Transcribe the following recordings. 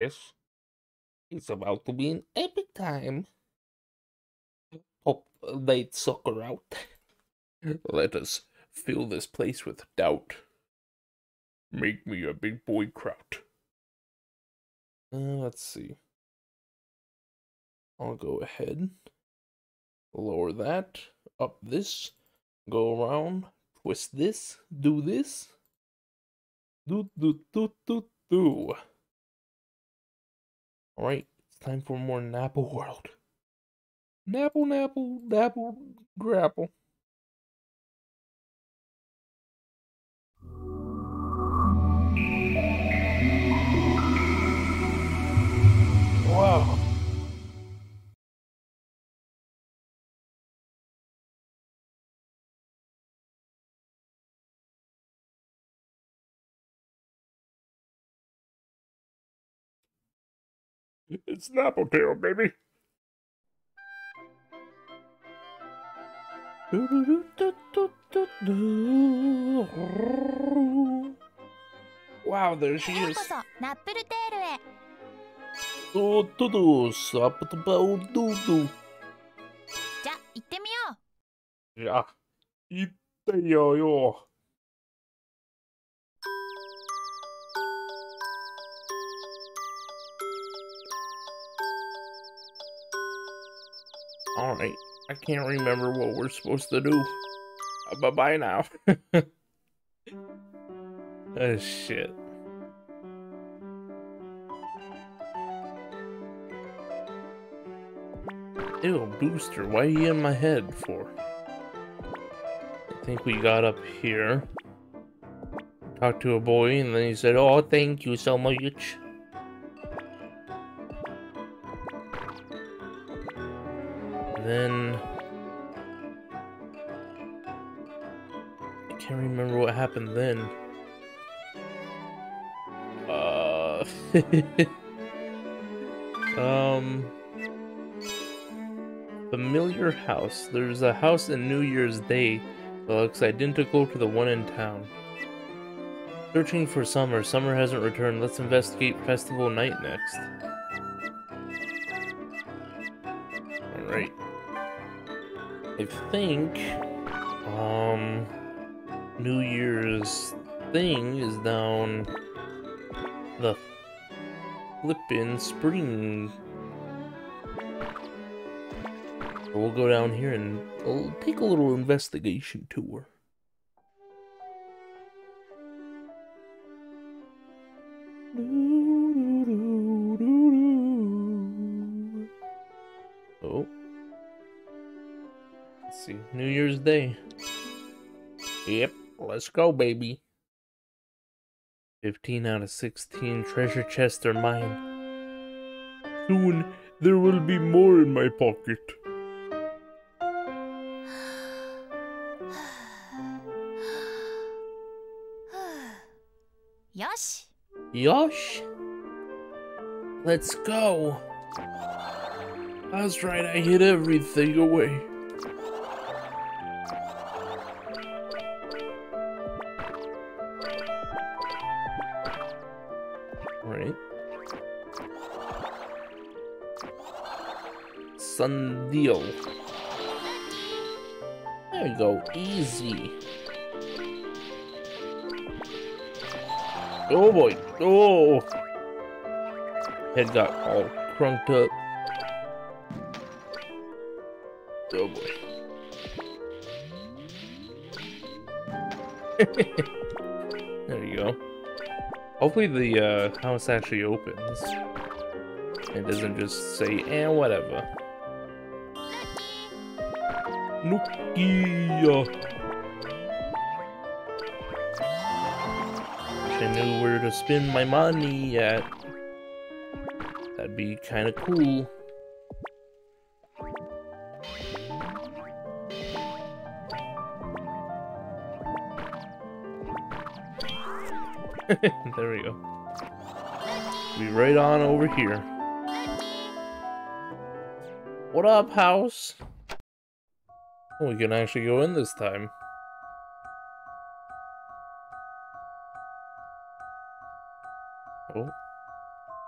Yes. It's about to be an epic time. Hope they'd sucker out. Let us fill this place with doubt. Make me a big boy kraut. Uh, let's see. I'll go ahead. Lower that. Up this. Go around. Twist this. Do this. Do, do, do, do, do. Alright, it's time for more Napple World. Napple, napple, dapple, grapple. Wow. It's Snappletail, baby. Wow, there she よう is. こそナップルテールへ Do do do, sap do do do do. じゃ行ってみよう Ja, 行ってよ Alright, I can't remember what we're supposed to do. Uh, bye bye now. oh shit. Ew, Booster, why are you in my head for? I think we got up here. Talked to a boy, and then he said, Oh, thank you so much. Happened then. Uh. um. Familiar house. There's a house in New Year's Day that looks identical to the one in town. Searching for summer. Summer hasn't returned. Let's investigate festival night next. Alright. I think um New Year's thing is down the flippin' spring we'll go down here and we'll take a little investigation tour. Oh. Let's see. New Year's Day. Yep, let's go, baby. 15 out of 16 treasure chests are mine. Soon there will be more in my pocket. Yosh? Yosh! Let's go! That's right, I hid everything away. Alright. Sundeal. There you go, easy. Oh boy. Oh. Head got all crunked up. Oh boy. Hopefully the uh, house actually opens. It doesn't just say, eh, whatever. Wish I knew where to spend my money at. That'd be kind of cool. there we go. Be right on over here. What up, house? Oh, we can actually go in this time. Oh.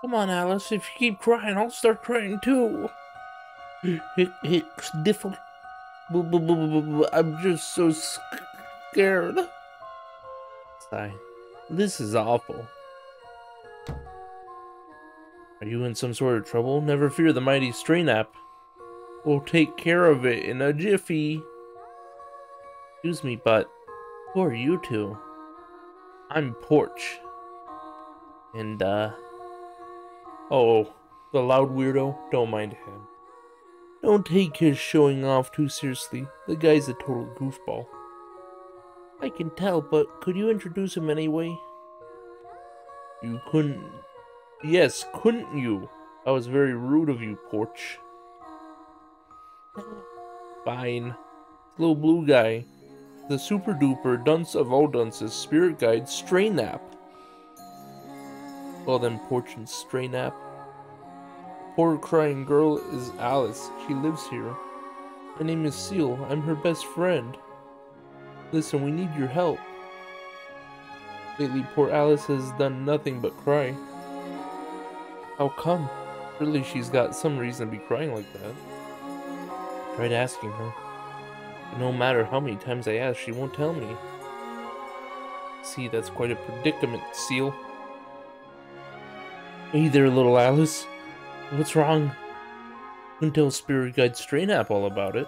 Come on, Alice. If you keep crying, I'll start crying too. Boo, boo. I'm just so scared. Sigh. This is awful. Are you in some sort of trouble? Never fear, the mighty Strain app will take care of it in a jiffy. Excuse me, but who are you two? I'm Porch. And, uh... Oh, the loud weirdo? Don't mind him. Don't take his showing off too seriously. The guy's a total goofball. I can tell, but could you introduce him anyway? You couldn't... Yes, couldn't you? That was very rude of you, Porch. Fine. Little blue guy. The super duper dunce of all dunces, spirit guide, strain app. Well then, Porch and strain app. Poor crying girl is Alice. She lives here. My name is Seal. I'm her best friend. Listen, we need your help. Lately, poor Alice has done nothing but cry. How come? Surely she's got some reason to be crying like that. Tried asking her. But no matter how many times I ask, she won't tell me. See, that's quite a predicament, Seal. Hey there, little Alice. What's wrong? Can tell Spirit Guide Strain App all about it.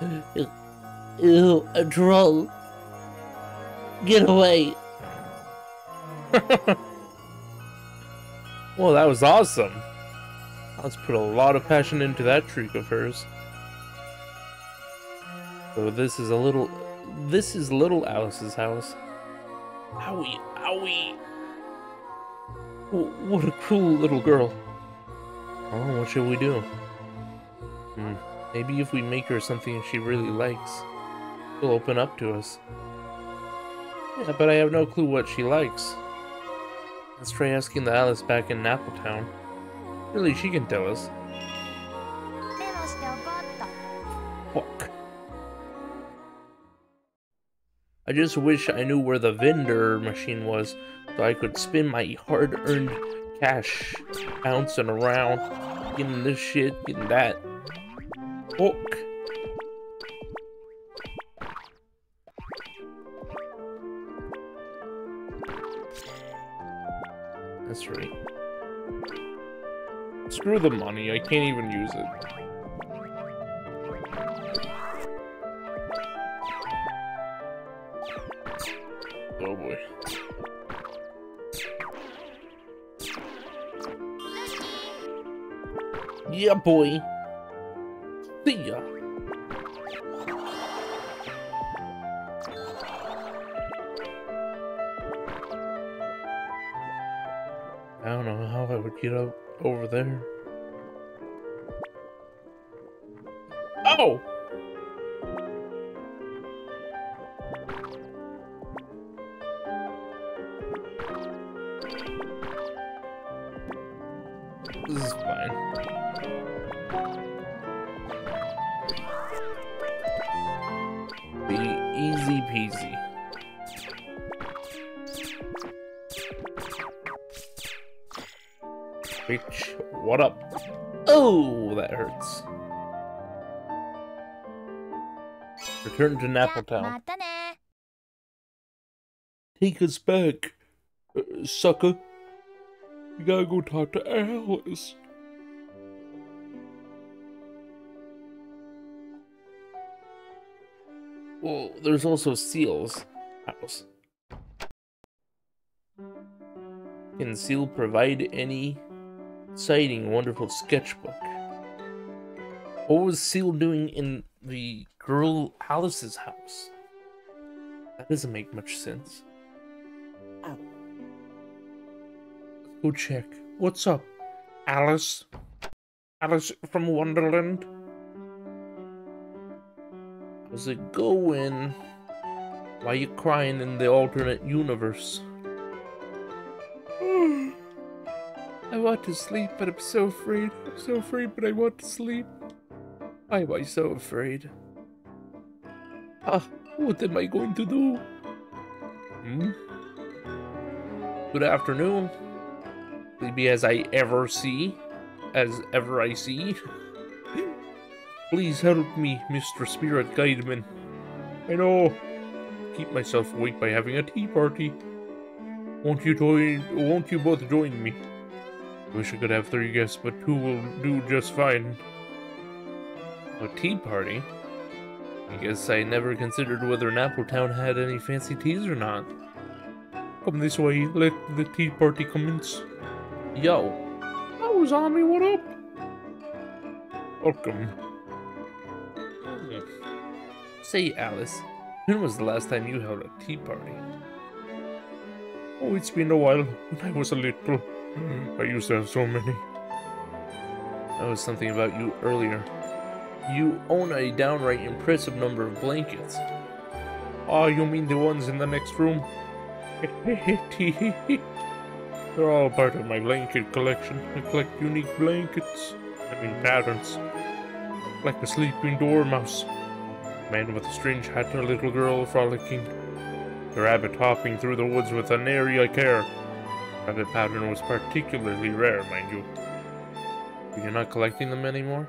Ew, a troll. Get away. well, that was awesome. Let's put a lot of passion into that trick of hers. So this is a little... This is little Alice's house. Owie, owie. What a cruel little girl. Oh, what should we do? Hmm. Maybe if we make her something she really likes, will open up to us. Yeah, but I have no clue what she likes. Let's try asking the Alice back in Appletown. Really, she can tell us. Fuck. I just wish I knew where the vendor machine was, so I could spin my hard-earned cash bouncing around, getting this shit, getting that. Fuck. Screw the money, I can't even use it. Oh boy. Yeah, boy. See ya. I don't know how I would get up over there. Oh! returned to Nappletown. Take us back, uh, sucker. You gotta go talk to Alice. Well, there's also Seal's house. Can Seal provide any sighting? wonderful sketchbook? What was Seal doing in the girl Alice's house? That doesn't make much sense. Let's go check. What's up, Alice? Alice from Wonderland? How's it going? Why are you crying in the alternate universe? I want to sleep, but I'm so afraid. I'm so afraid, but I want to sleep. Why am I so afraid? Ah, what am I going to do? Hmm? Good afternoon. Sleepy as I ever see, as ever I see. Please help me, Mr. Spirit Guideman. I know. Keep myself awake by having a tea party. Won't you join? Won't you both join me? Wish I could have three guests, but two will do just fine. A tea party? I guess I never considered whether Nappletown had any fancy teas or not. Come this way, let the tea party commence. Yo. Oh, zombie, what up? Welcome. Say, Alice, when was the last time you held a tea party? Oh, it's been a while. When I was a little, I used to have so many. That was something about you earlier. You own a downright impressive number of blankets. Ah, oh, you mean the ones in the next room? They're all part of my blanket collection. I collect unique blankets and in patterns. Like a sleeping dormouse. A Man with a strange hat and a little girl frolicking. The rabbit hopping through the woods with an airy care. Rabbit pattern was particularly rare, mind you. You're not collecting them anymore?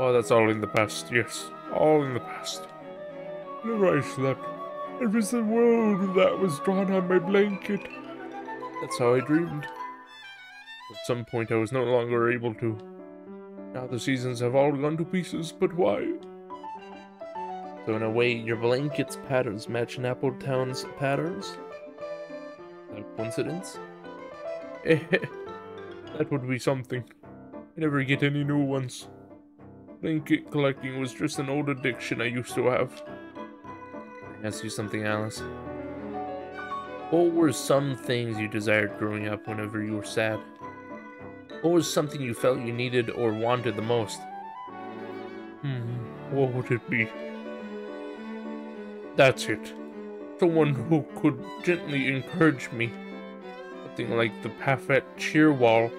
Oh, that's all in the past, yes. All in the past. Whenever I slept, it was the world that was drawn on my blanket. That's how I dreamed. At some point I was no longer able to. Now the seasons have all gone to pieces, but why? So in a way, your blanket's patterns match Nappletown's patterns? No coincidence? that would be something. I never get any new ones. Blanket collecting was just an old addiction I used to have. Ask you something, Alice. What were some things you desired growing up whenever you were sad? What was something you felt you needed or wanted the most? Hmm, what would it be? That's it. Someone who could gently encourage me. Something like the Paffet cheer wall.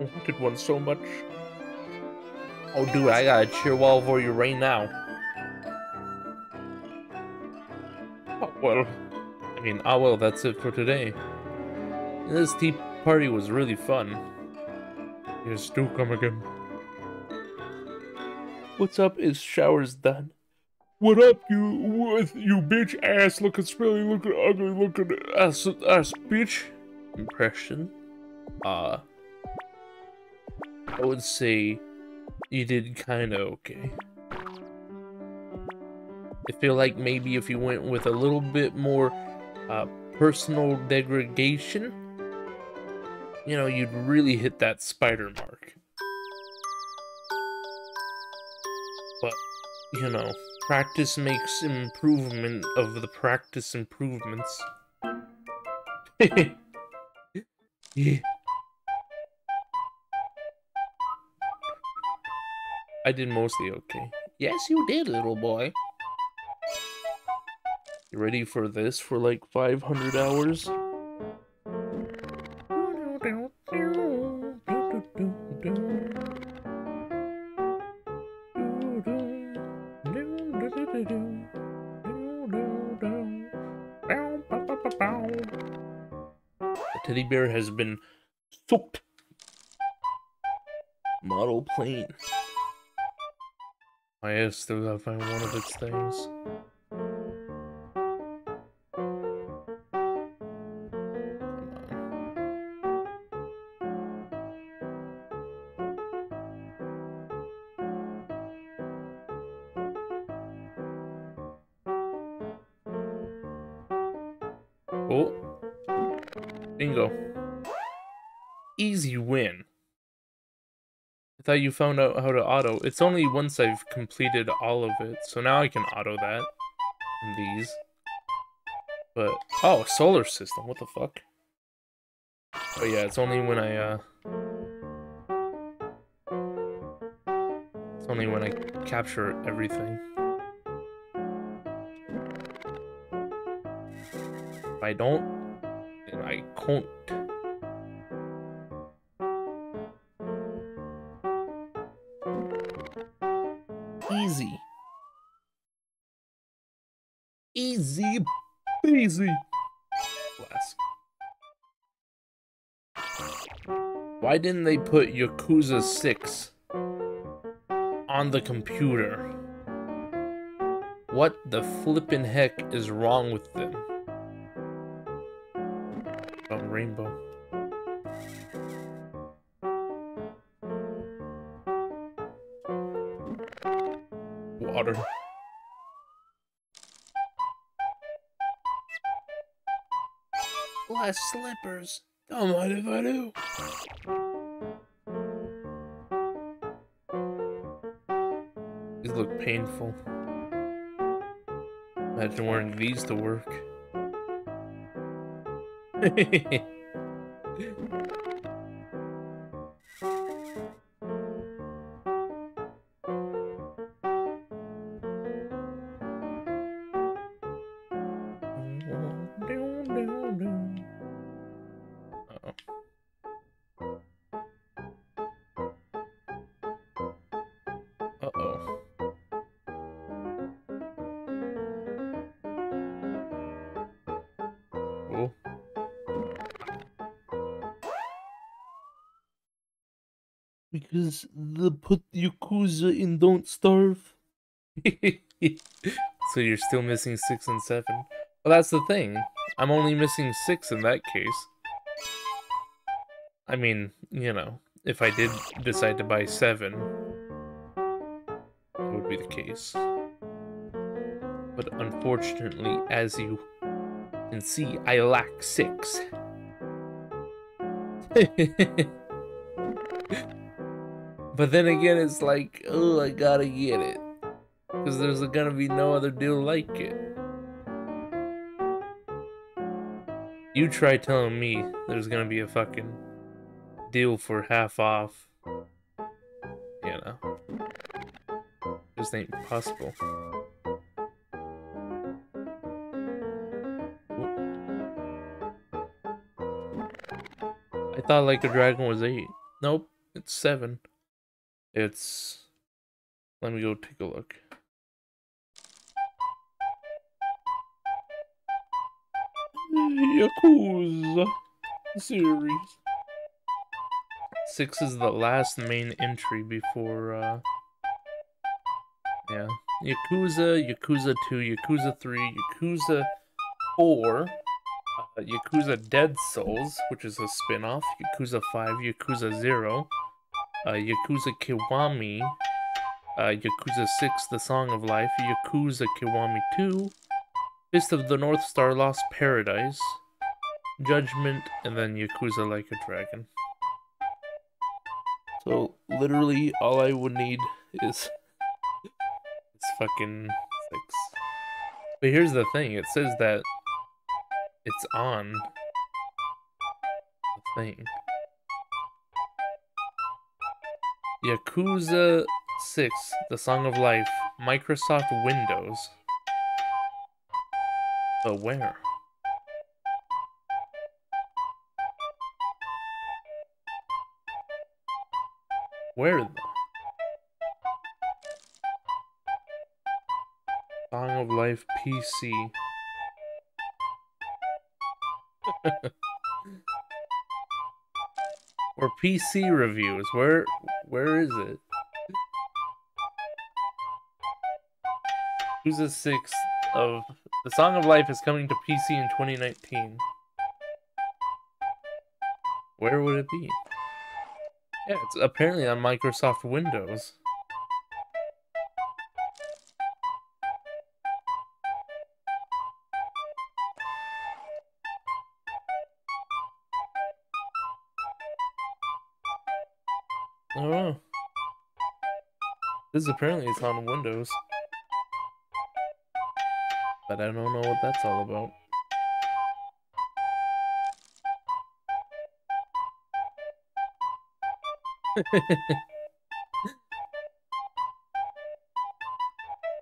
I wanted one so much. Oh dude, I got a cheer wall for you right now. Oh, well, I mean, ah well, that's it for today. This tea party was really fun. Yes, do come again. What's up is showers done. What up, you with you bitch ass looking smelly looking ugly looking ass ass bitch? Impression. Uh I would say you did kinda okay. I feel like maybe if you went with a little bit more uh, personal degradation, you know, you'd really hit that spider mark. But, you know, practice makes improvement of the practice improvements. yeah. I did mostly okay. Yes, you did, little boy. You ready for this for like 500 hours? The teddy bear has been soaked. Model plane. I oh, still find one of its things. Thought you found out how to auto. It's only once I've completed all of it, so now I can auto that. These. But, oh, solar system, what the fuck? Oh yeah, it's only when I, uh... It's only when I capture everything. If I don't, then I can't. Why didn't they put Yakuza 6 on the computer? What the flippin' heck is wrong with them? Rainbow. Glass slippers. Don't mind if I do. These look painful. Imagine wearing these to work. Yakuza in Don't Starve. so you're still missing six and seven. Well, that's the thing. I'm only missing six in that case. I mean, you know, if I did decide to buy seven, that would be the case. But unfortunately, as you can see, I lack six. but then again, it's like, oh, I gotta get it. Because there's gonna be no other deal like it. You try telling me there's gonna be a fucking deal for half off. You know. Just ain't possible. I thought like a dragon was eight. Nope, it's seven. It's let me go take a look. Yakuza series. Six is the last main entry before, uh, yeah. Yakuza, Yakuza 2, Yakuza 3, Yakuza 4, uh, Yakuza Dead Souls, which is a spin off, Yakuza 5, Yakuza 0, uh, Yakuza Kiwami, uh, Yakuza 6, The Song of Life, Yakuza Kiwami 2, Fist of the North Star Lost Paradise, Judgment, and then Yakuza Like a Dragon. So literally all I would need is it's fucking six. But here's the thing, it says that it's on the thing. Yakuza 6, The Song of Life, Microsoft Windows. But where? Where though? Song of Life PC. or PC reviews. Where where is it? Who's the sixth of the Song of Life is coming to PC in 2019. Where would it be? Yeah, it's apparently on Microsoft Windows. Apparently it's on Windows. But I don't know what that's all about.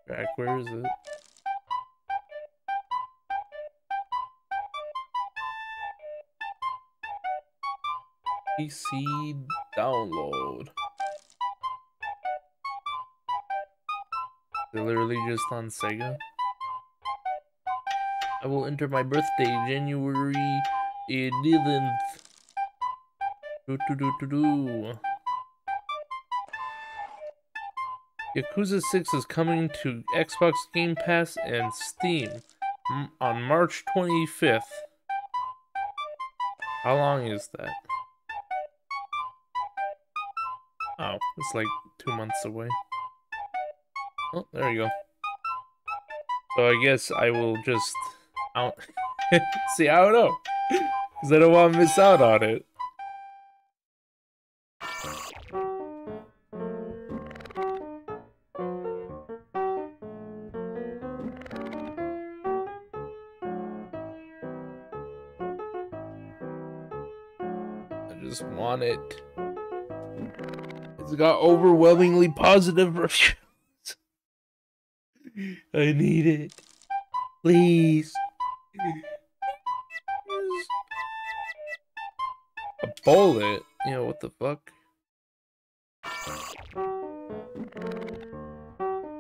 Back, where is it? PC download. They're literally just on Sega. I will enter my birthday, January 11th. Do do do do do. Yakuza 6 is coming to Xbox Game Pass and Steam on March 25th. How long is that? Oh, it's like two months away. Oh, there you go. So I guess I will just out. See, I don't know, because I don't want to miss out on it. I just want it. It's got overwhelmingly positive reviews. I need it. Please. A bullet? Yeah, what the fuck?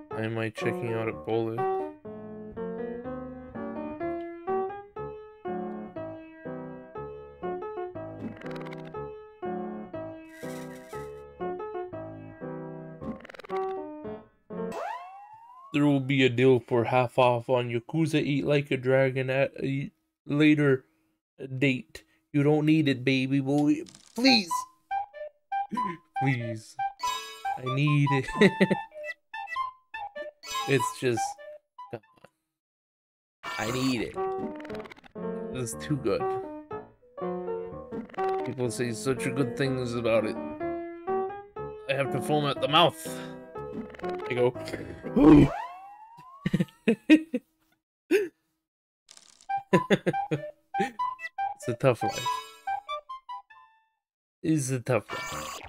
Why am I checking out a bullet? Deal for half off on Yakuza Eat Like a Dragon at a later date. You don't need it, baby boy. Please. Please. I need it. it's just. I need it. It's too good. People say such good things about it. I have to foam at the mouth. I go. it's a tough life. It's a tough life.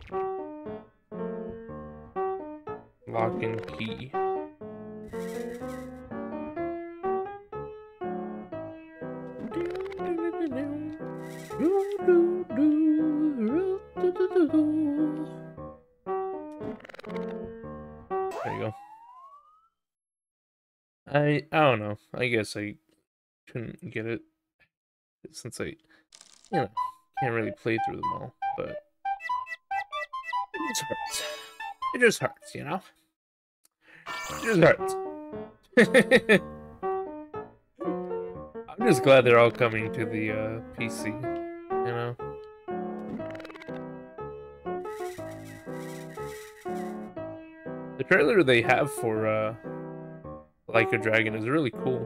Lock and key. I don't know. I guess I couldn't get it since I, you know, can't really play through them all. But it just hurts. It just hurts, you know. It just hurts. I'm just glad they're all coming to the uh, PC. You know. The trailer they have for uh, Like a Dragon is really cool.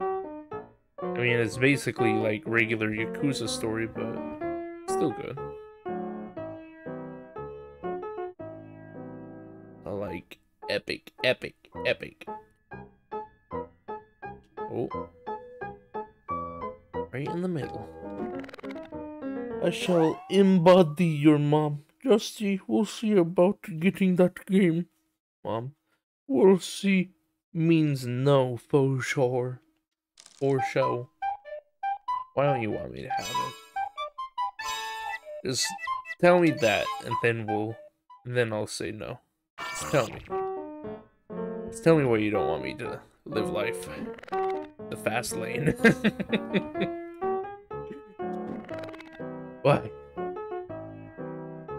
I mean, it's basically like regular Yakuza story, but still good. I like epic, epic, epic. Oh. Right in the middle. I shall embody your mom. Justy, we'll see about getting that game. Mom. We'll see means no for sure. For show. Why don't you want me to have it? Just tell me that, and then we'll, then I'll say no. Just tell me. Just tell me why you don't want me to live life. The fast lane. why?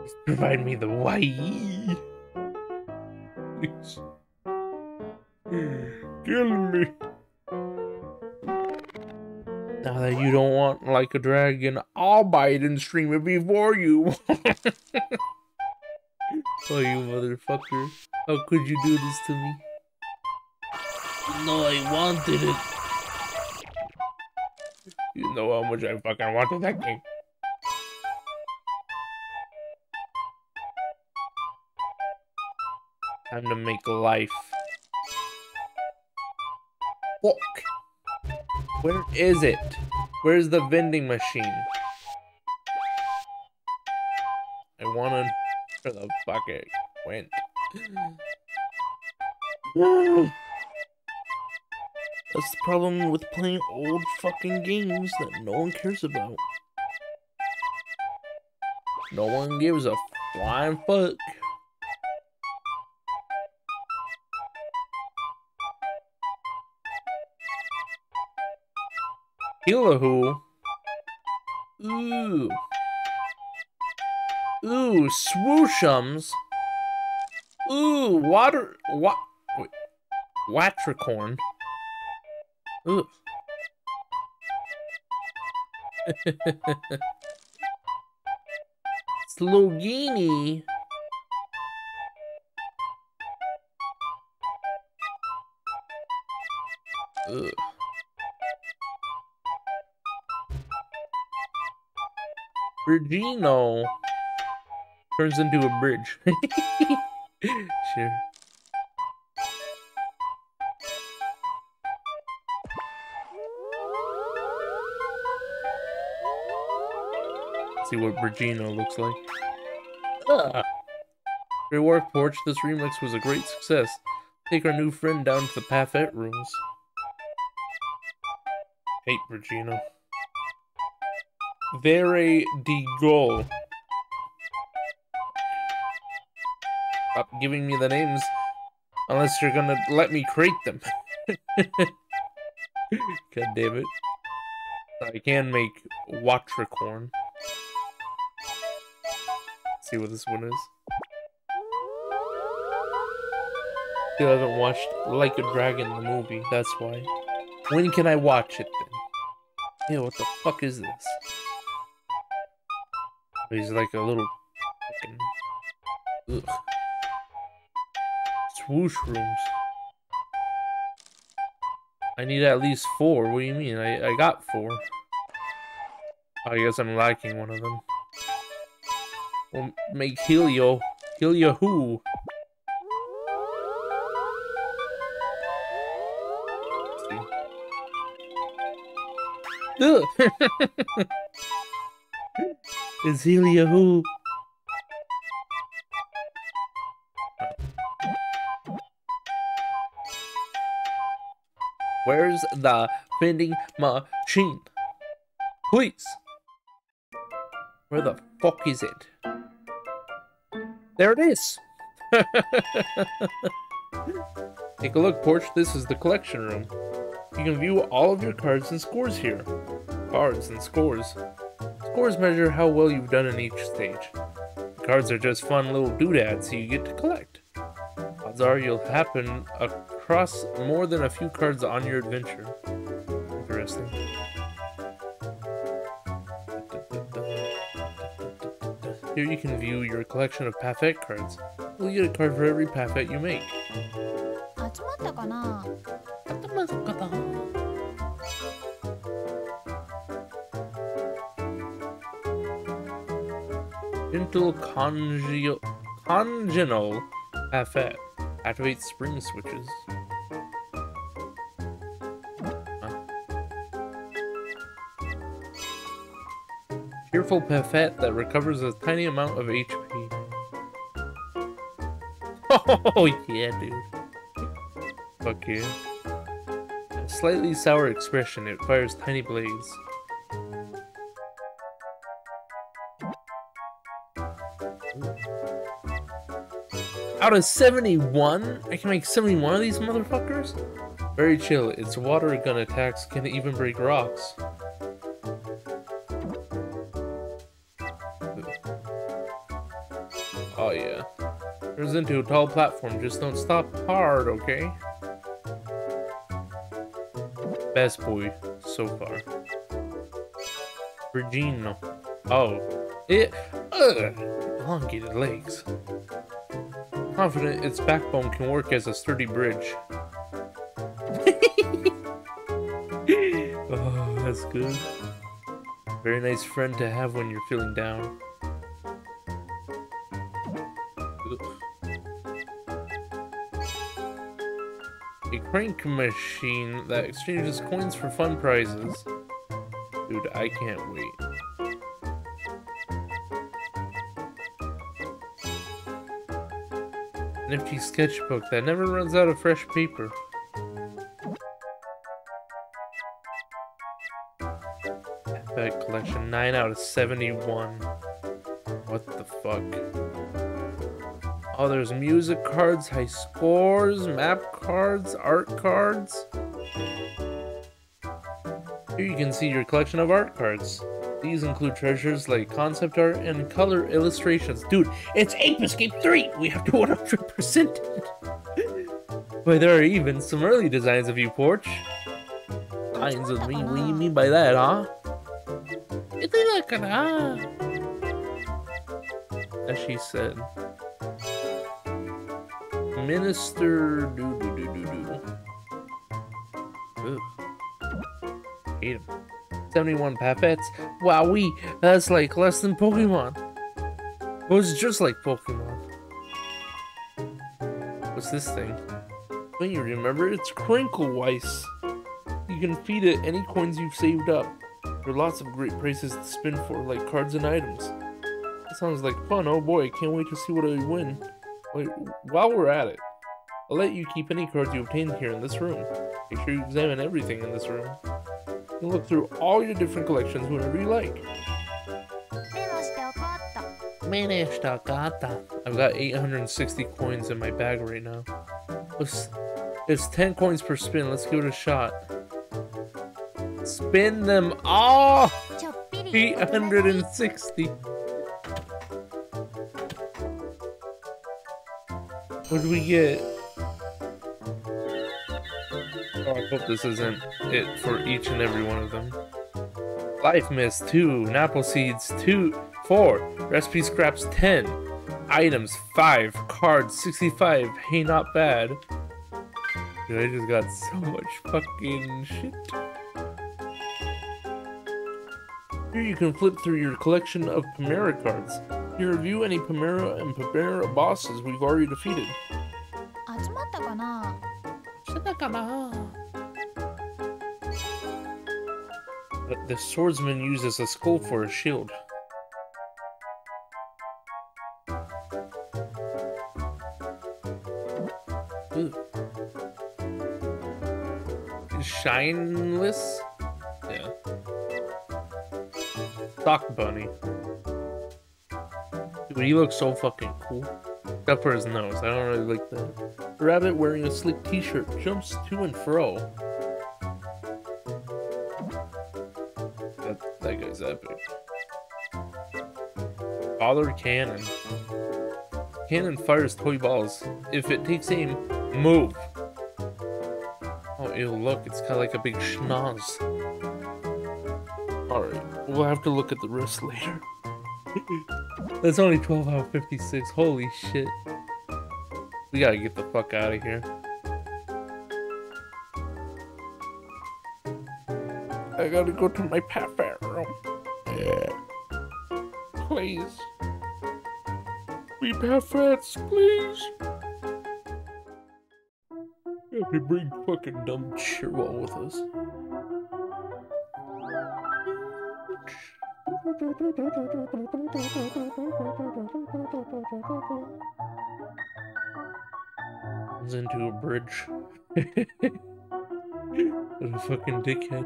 Just provide me the why. You like a dragon, I'll bite and stream it before you. oh, you motherfucker. How could you do this to me? No, I wanted it. You know how much I fucking wanted that game. Time to make life. Fuck. Where is it? Where's the vending machine? I wanna where the fuck it went. That's the problem with playing old fucking games that no one cares about. No one gives a flying fuck. Healahu. Ooh. Ooh, swooshums. Ooh, water. What? Wait. Watricorn. Ooh. Slogini. Ugh. Virgino turns into a bridge. sure. See what Virgino looks like. Ah. Great work, Porch. This remix was a great success. Take our new friend down to the Pafet rooms. Hate Virgino. Very de Gaulle. Stop giving me the names unless you're gonna let me create them. God damn it. I can make Watricorn. See what this one is. Still haven't watched Like a Dragon the movie, that's why. When can I watch it then? Yeah, what the fuck is this? He's like a little fucking. Ugh. Swoosh rooms. I need at least four. What do you mean? I, I got four. I guess I'm lacking one of them. We'll make Helio. Helio who? Ugh. Is Helio who? Where's the vending machine? Please. Where the fuck is it? There it is. Take a look, Porch. This is the collection room. You can view all of your cards and scores here. Cards and scores. Scores measure how well you've done in each stage. The cards are just fun little doodads you get to collect. Odds are you'll happen across more than a few cards on your adventure. Interesting. Here you can view your collection of Pafet cards. You'll get a card for every Pafet you make. subtle congeal, congenal Effect. Activate spring switches. Cheerful Pafette that recovers a tiny amount of HP. Oh, yeah, dude. Fuck you. Yeah. A slightly sour expression, it fires tiny blades. Out of 71? I can make 71 of these motherfuckers? Very chill. Its water gun attacks can even break rocks. Oh yeah. Turns into a tall platform. Just don't stop hard, okay? Best boy so far. Regino. Oh. It. Ugh. Elongated legs. Confident its backbone can work as a sturdy bridge. oh, that's good. Very nice friend to have when you're feeling down. A crank machine that exchanges coins for fun prizes. Dude, I can't wait. Nifty sketchbook that never runs out of fresh paper. That collection, 9 out of 71. What the fuck? Oh, there's music cards, high scores, map cards, art cards. Here you can see your collection of art cards. These include treasures like concept art and color illustrations. Dude, it's Ape Escape 3! We have to 100% it! But there are even some early designs of you, Porch. Lines of me, what do you mean by that, huh? Ito na ka na. As she said. Minister doo 71 Papets? Wowee, that's like less than Pokemon. It was just like Pokemon. What's this thing? Don't you remember? It's Crinkle Weiss. You can feed it any coins you've saved up. There are lots of great prices to spin for, like cards and items. That sounds like fun. Oh boy, can't wait to see what I win. Wait, while we're at it, I'll let you keep any cards you obtain here in this room. Make sure you examine everything in this room and look through all your different collections whenever you like. I've got 860 coins in my bag right now. It's, it's 10 coins per spin. Let's give it a shot. Spin them all! 860. What do we get? hope this isn't it for each and every one of them. Life Mist 2, Napple Seeds 2, 4, Recipe Scraps 10, Items 5, Cards 65, Hey Not Bad. Dude, I just got so much fucking shit. Here you can flip through your collection of Pamera cards. You review any Pamera and Pamera bosses we've already defeated. 集まったかな But the swordsman uses a skull for a shield. Shineless? Yeah. Sock bunny. Dude, he looks so fucking cool. Except for his nose. I don't really like that. Rabbit wearing a slick t-shirt jumps to and fro. Epic. Father Cannon. Cannon fires toy balls. If it takes aim, move. Oh, ew, look, it's kind of like a big schnoz. Alright, we'll have to look at the rest later. That's only 12 out of 56. Holy shit. We gotta get the fuck out of here. I gotta go to my pet We fats, please. We have to bring fucking dumb Chirwell with us. Into a bridge. what a fucking dickhead.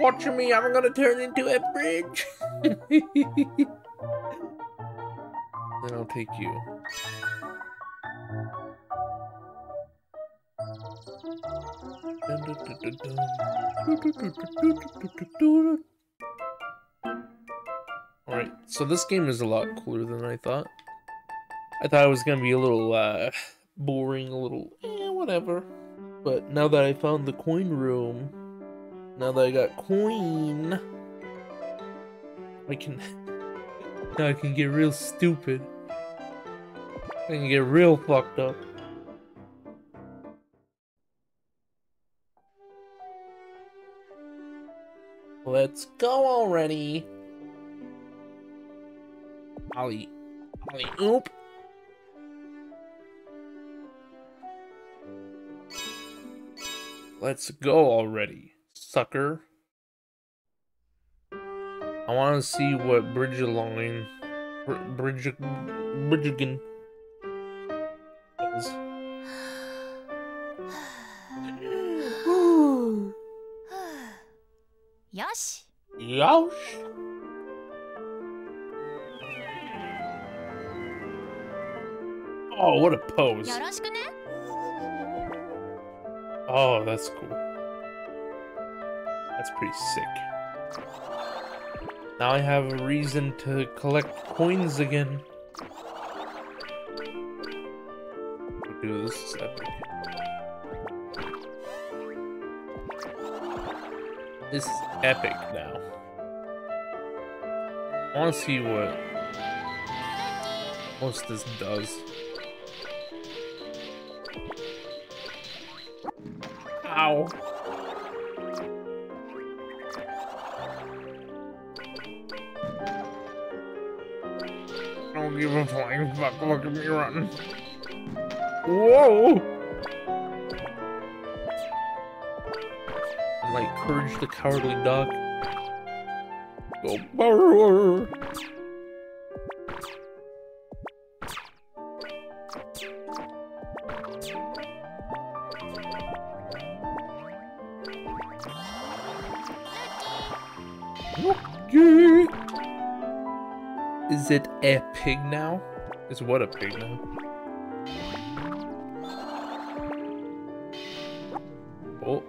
Watching me, I'm gonna turn into a bridge. then I'll take you. Alright, so this game is a lot cooler than I thought. I thought it was gonna be a little uh, boring, a little eh, whatever. But now that I found the coin room, now that I got coin, I can now I can get real stupid. I can get real fucked up. Let's go already. Ollie. Ollie oop. Let's go already, sucker. I want to see what Bridgeline, Br Bridge, Bridgigan does. Yosh. Yosh. Oh, what a pose. Oh, that's cool. That's pretty sick. Now I have a reason to collect coins again. Do this is epic. This is epic now. I want to see what most this does. Ow. Look at me. Whoa! Like Courage the Cowardly Dog. Go. Okay. Is it a pig now? Is what a pig now? Oh.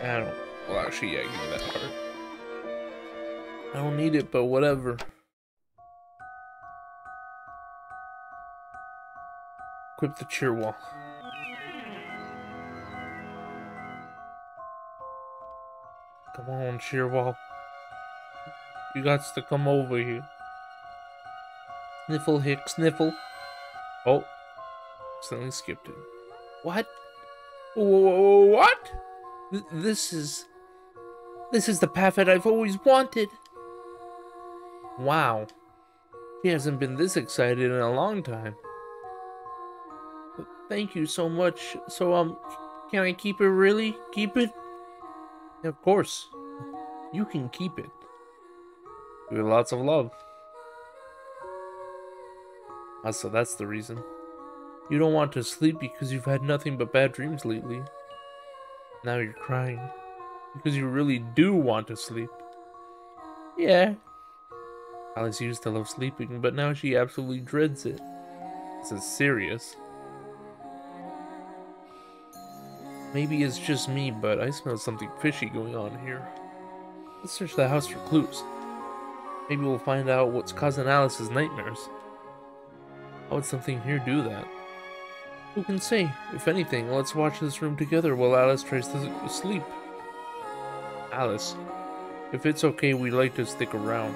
I don't. Well, actually, yeah, give me that part. I don't need it, but whatever. Cheer wall. Come on, cheer wall. You got to come over here. Sniffle, hick, sniffle. Oh, suddenly skipped it. What? Wh- What? Th- This is. This is the path that I've always wanted. Wow. He hasn't been this excited in a long time. Thank you so much. So, um, can I keep it really? Keep it? Of course. You can keep it. With lots of love. Ah, so that's the reason. You don't want to sleep because you've had nothing but bad dreams lately. Now you're crying. Because you really do want to sleep. Yeah. Alice used to love sleeping, but now she absolutely dreads it. This is serious. Maybe it's just me, but I smell something fishy going on here. Let's search the house for clues. Maybe we'll find out what's causing Alice's nightmares. How would something here do that? Who can say? If anything, let's watch this room together while Alice tries to sleep. Alice, if it's okay, we'd like to stick around.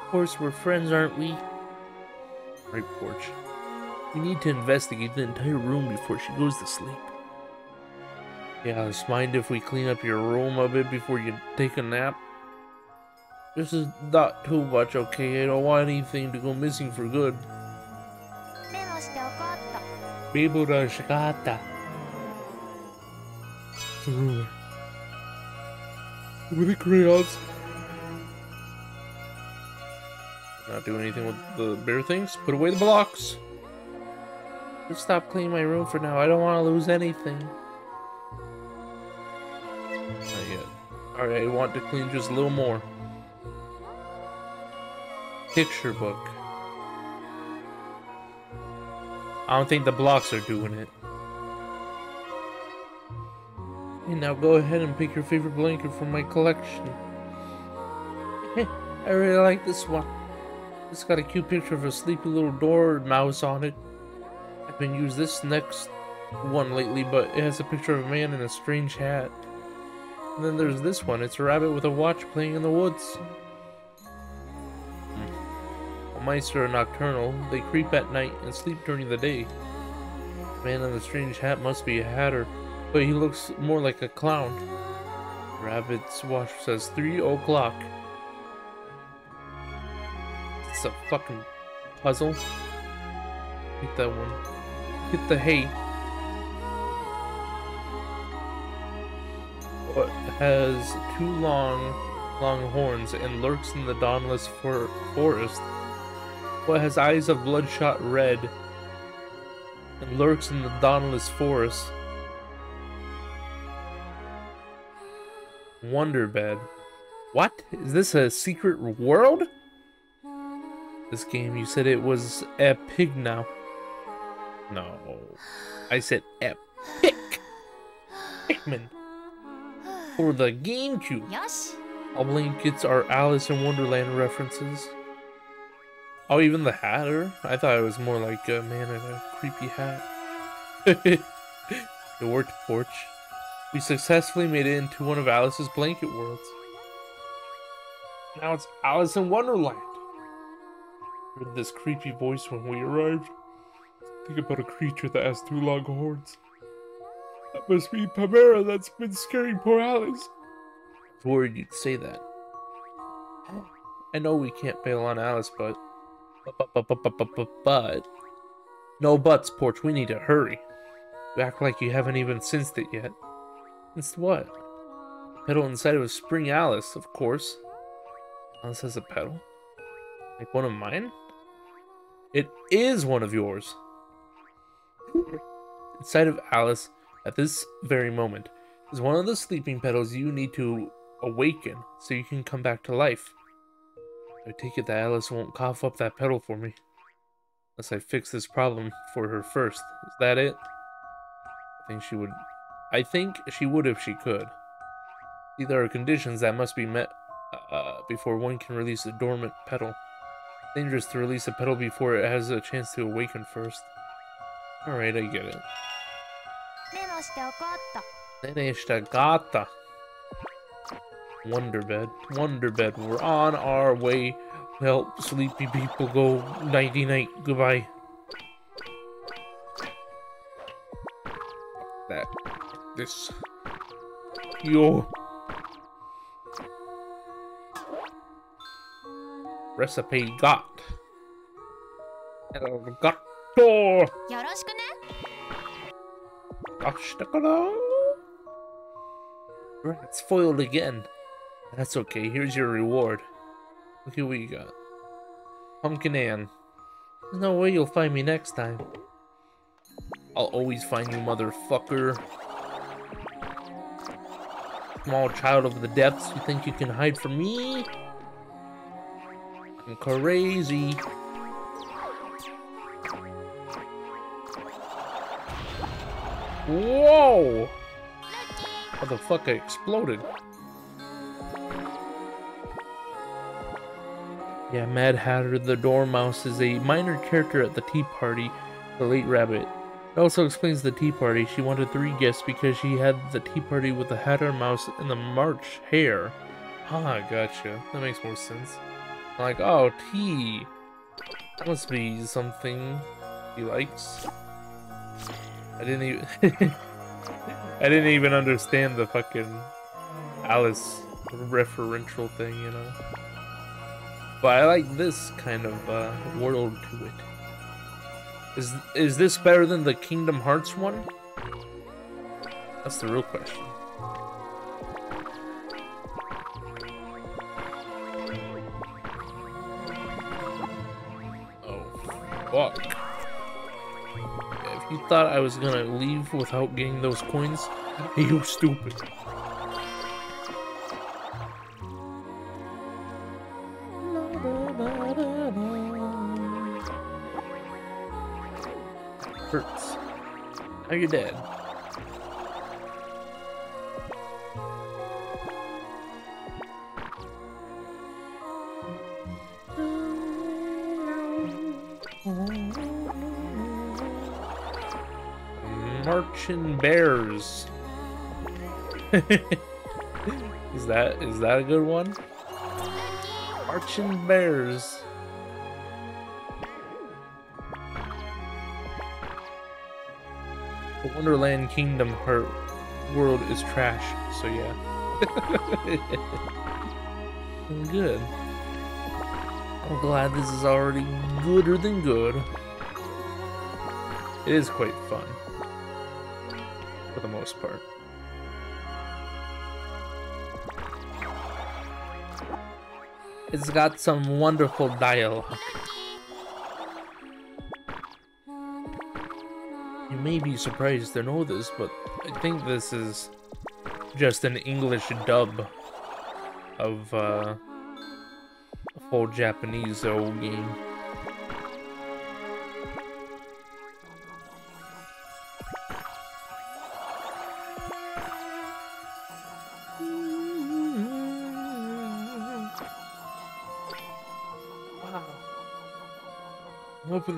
Of course, we're friends, aren't we? Right, Porch. We need to investigate the entire room before she goes to sleep. Yes, mind if we clean up your room a bit before you take a nap? This is not too much, okay? I don't want anything to go missing for good. With the crayons. Not do anything with the bear things? Put away the blocks! Just stop cleaning my room for now. I don't want to lose anything. I want to clean just a little more. Picture book. I don't think the blocks are doing it. Hey, now go ahead and pick your favorite blanket from my collection. I really like this one. It's got a cute picture of a sleepy little door mouse on it. I've been using this next one lately, but it has a picture of a man in a strange hat. And then there's this one. It's a rabbit with a watch playing in the woods. Hmm. Mice are nocturnal. They creep at night and sleep during the day. The man in the strange hat must be a hatter, but he looks more like a clown. Rabbit's watch says 3 o'clock. It's a fucking puzzle. Hit that one. Hit the hay. Has two long, long horns and lurks in the dawnless for forest? What has eyes of bloodshot red and lurks in the dawnless forest? Wonderbed. What? Is this a secret world? This game, you said it was epic now. No. I said epic. Pikmin. For the GameCube. よし All blankets are Alice in Wonderland references. Oh, even the Hatter? I thought it was more like a man in a creepy hat. it worked, Porch. We successfully made it into one of Alice's blanket worlds. Now it's Alice in Wonderland. Heard this creepy voice when we arrived. Think about a creature that has two long horns. That must be Pamera that's been scaring poor Alice. Worried you'd say that. I know we can't bail on Alice, but... But, but, but, but, but, but, but... No buts, Porch, we need to hurry. You act like you haven't even sensed it yet. Sensed what? The petal inside of a Spring Alice, of course. Alice has a petal? Like one of mine? It is one of yours. Inside of Alice, at this very moment, is one of the sleeping petals you need to awaken so you can come back to life. I take it that Alice won't cough up that petal for me. Unless I fix this problem for her first. Is that it? I think she would. I think she would if she could. See, there are conditions that must be met uh, before one can release a dormant petal. Dangerous to release a petal before it has a chance to awaken first. Alright, I get it メモしておこうっと Tenesta gata. Wonder bed. Wonder bed. We're on our way. Help sleepy people go nighty night. Goodbye. That. This. Yo. Recipe got. El gato. よろしくね Rats foiled again. That's okay, here's your reward. Look at what you got. Pumpkin Ann. There's no way you'll find me next time. I'll always find you, motherfucker. Small child of the depths, you think you can hide from me? I'm crazy. Whoa! Motherfucker exploded. Yeah, Mad Hatter the Dormouse is a minor character at the Tea Party, the late rabbit. It also explains the Tea Party. She wanted three guests because she had the Tea Party with the Hatter Mouse and the March Hare. Ah, gotcha. That makes more sense. Like, oh, tea. Must be something he likes. I didn't even I didn't even understand the fucking Alice referential thing, you know. But I like this kind of uh, world to it. Is is this better than the Kingdom Hearts one? That's the real question. Oh, fuck. You thought I was gonna leave without getting those coins, you stupid. Hurts. Now you're dead. Marching Bears. is that is that a good one? Marching Bears. The Wonderland Kingdom Heart world is trash, so yeah. good. I'm glad this is already gooder than good. It is quite fun. For the most part. It's got some wonderful dialogue. You may be surprised to know this, but I think this is just an English dub of uh, a full Japanese old game.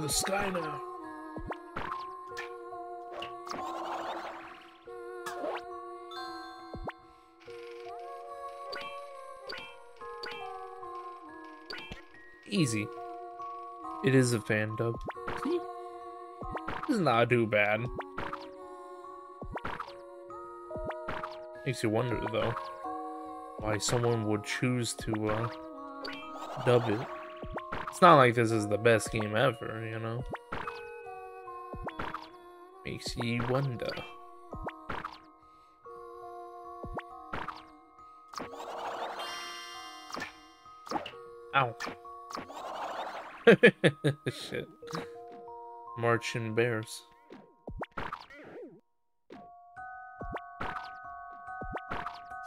The sky now. Easy. It is a fan dub. See? It's not too bad. Makes you wonder, though, why someone would choose to uh, dub it. It's not like this is the best game ever, you know? Makes you wonder. Ow. Shit. Marching bears.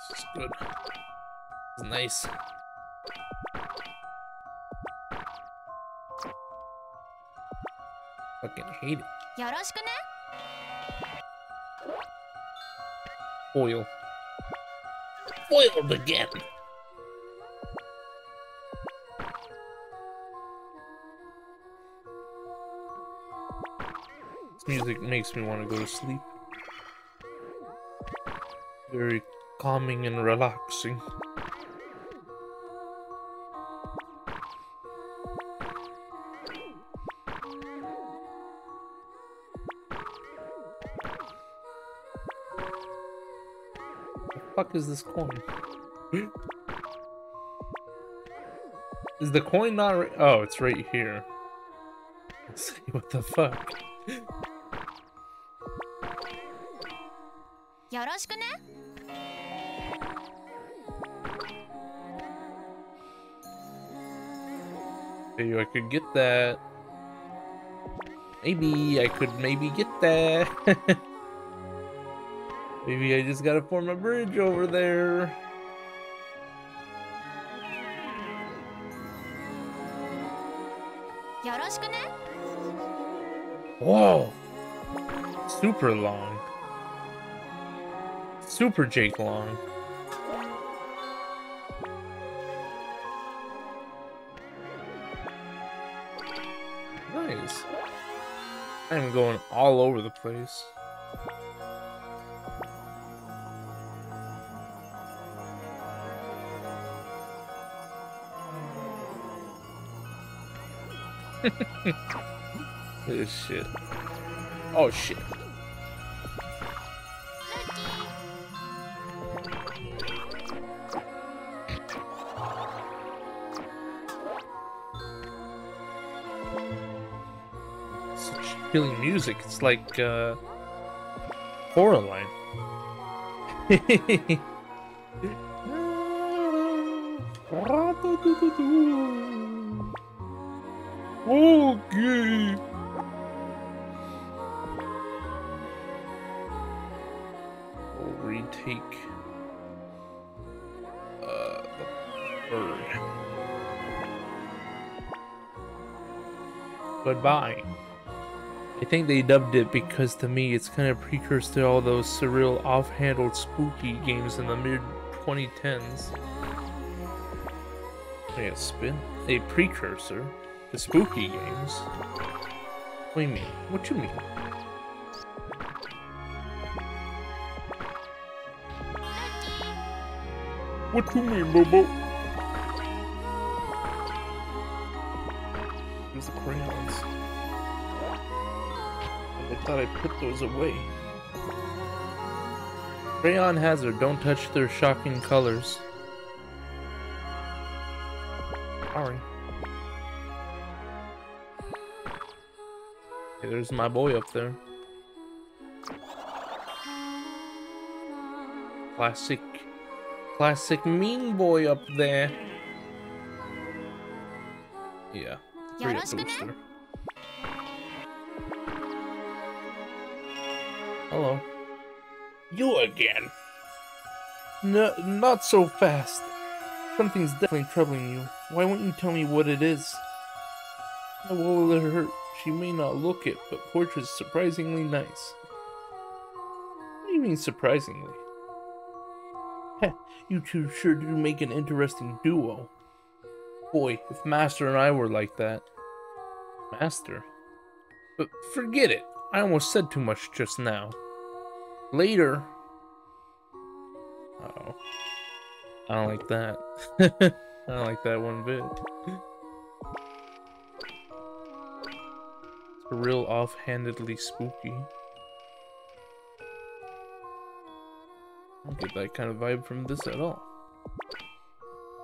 This is good. It's nice. hate it. Oil. Foiled again. This music makes me want to go to sleep. Very calming and relaxing. fuck is this coin? is the coin not right? Oh, it's right here. Let's see what the fuck. Maybe I could get that. Maybe I could maybe get that. Maybe I just gotta form a bridge over there. Whoa! Super long. Super Jake long. Nice. I'm going all over the place. this shit. Oh shit. Such chilling music. It's like uh Coraline. okay. retake uh, the bird. Goodbye. I think they dubbed it because to me it's kind of precursor to all those surreal off-handled spooky games in the mid 2010s. Yeah, spin a precursor to spooky games. What do you mean? What you mean? What you mean, Bobo? Where's the crayons? I thought I put those away. Crayon Hazard, don't touch their shocking colors. Sorry. Okay, there's my boy up there. Classic, classic mean boy up there. Yeah. great Yoroshiku booster. Hello. You again? No, not so fast. Something's definitely troubling you. Why won't you tell me what it is? How will it hurt? She may not look it, but Portrait's surprisingly nice. What do you mean surprisingly? You two sure do make an interesting duo. Boy, if Master and I were like that. Master. But forget it. I almost said too much just now. Later. Uh oh. I don't like that. I don't like that one bit. It's real offhandedly spooky. Don't get that kind of vibe from this at all.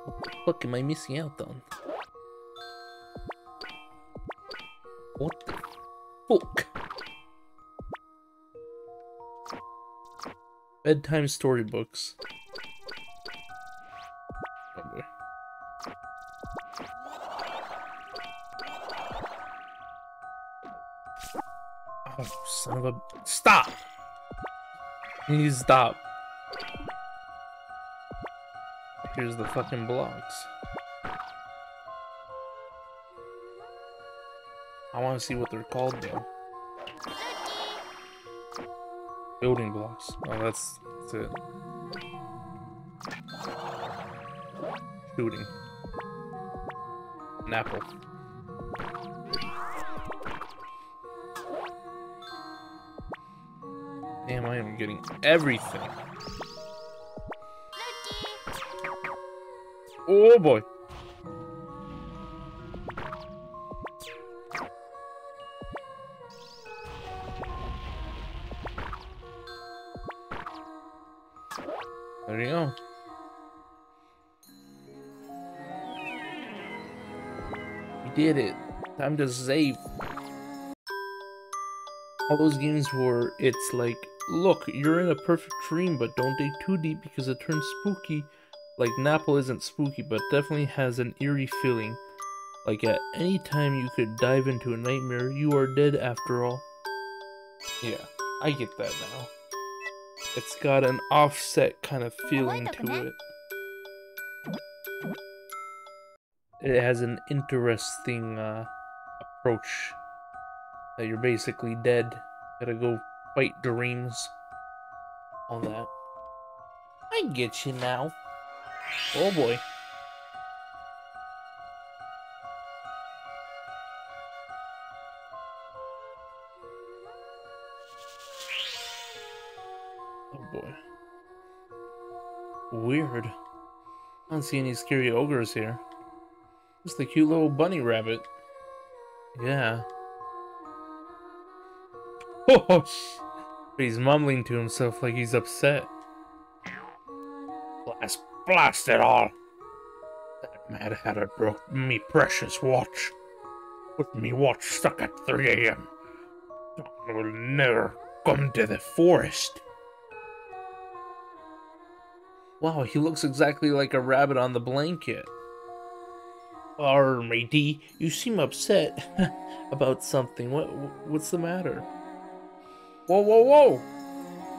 What the fuck am I missing out on? What the fuck? Bedtime storybooks. Oh boy. Oh, son of a... Stop! Need stop. Here's the fucking blocks. I want to see what they're called though. Building blocks. Oh, that's, that's it. Shooting. An apple. Damn, I am getting everything. Oh boy. There you go. We did it. Time to save. All those games where it's like, look, you're in a perfect dream, but don't dig too deep because it turns spooky. Like, Napple isn't spooky, but definitely has an eerie feeling. Like, at any time you could dive into a nightmare, you are dead after all. Yeah, I get that now. It's got an offset kind of feeling to it. It has an interesting uh, approach. That you're basically dead. Gotta go fight dreams. All that. I get you now. Oh boy. Oh boy. Weird. I don't see any scary ogres here. Just the cute little bunny rabbit. Yeah. Oh, he's mumbling to himself like he's upset. Blast, it all! That Mad Hatter broke me precious watch. Put me watch stuck at 3 a.m. Dawn will never come to the forest. Wow, he looks exactly like a rabbit on the blanket. Arr, matey, you seem upset about something. What? What's the matter? Whoa, whoa, whoa!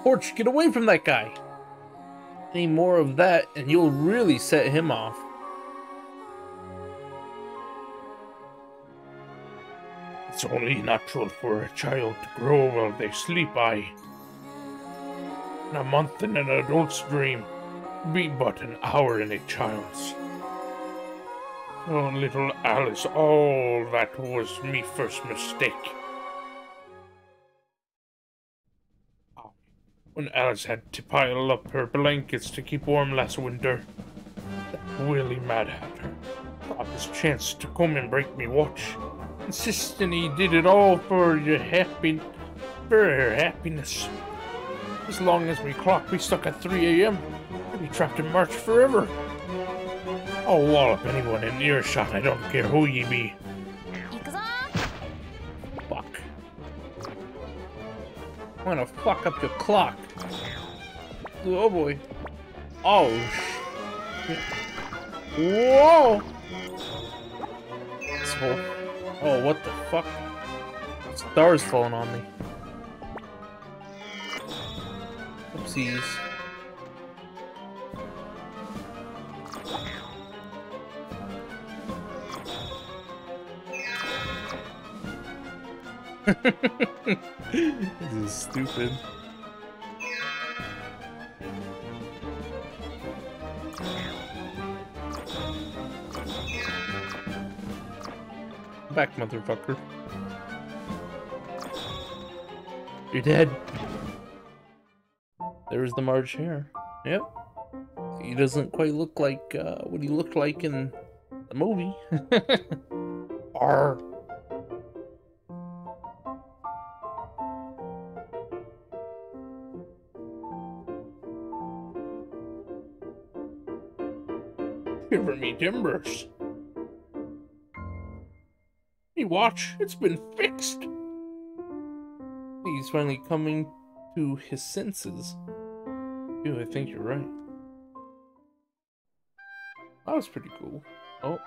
Porch, get away from that guy! Any more of that, and you'll really set him off. It's only natural for a child to grow while they sleep, I. In a month in an adult's dream, be but an hour in a child's. Oh, little Alice, all that was me first mistake. when Alice had to pile up her blankets to keep warm last winter. That really Mad Hatter thought his chance to come and break me watch, insisting he did it all for your happy, for her happiness. As long as we clock, we stuck at 3 a.m. We'd be trapped in March forever. I'll wallop anyone in earshot, I don't care who ye be. Fuck. I'm gonna fuck up your clock. Oh boy. Oh. Whoa! So, oh, what the fuck? Stars falling on me. Oopsies. this is stupid. back, motherfucker. You're dead. There's the March Hare. Yep. He doesn't quite look like uh, what he looked like in the movie. R. Give me timbers. Watch, it's been fixed. He's finally coming to his senses. Dude, I think you're right. That was pretty cool. Oh,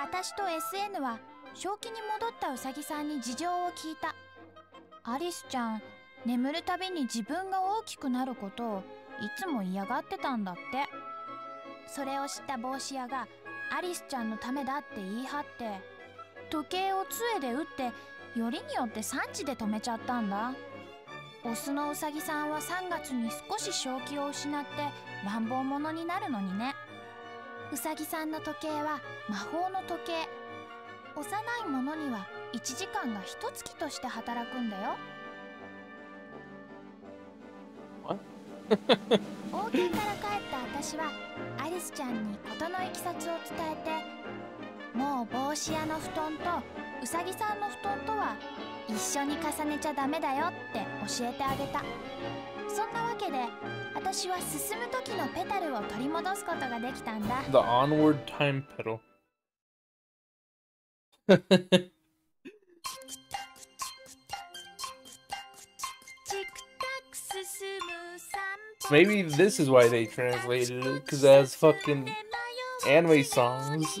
私と SN は正気に戻ったウサギさんに事情を聞いたアリスちゃん眠るたびに自分が大きくなることをいつも嫌がってたんだってそれを知った帽子屋がアリスちゃんのためだって言い張って時計を杖で打ってよりによって産地で止めちゃったんだ。オスのウサギさんは3月に少し正気を失って乱暴者になるのにね。ウサギさんの時計は魔法の時計。幼い者には1時間が一月として働くんだよ? 王宮から帰った私はアリスちゃんに事のいきさつを伝えてもう帽子屋の布団とウサギさんの布団とは一緒に重ねちゃダメだよって教えてあげたそんなわけで私は進む時のペタルを取り戻すことができたんだ the onward time pedal. Maybe this is why they translated it, because it has fucking anime songs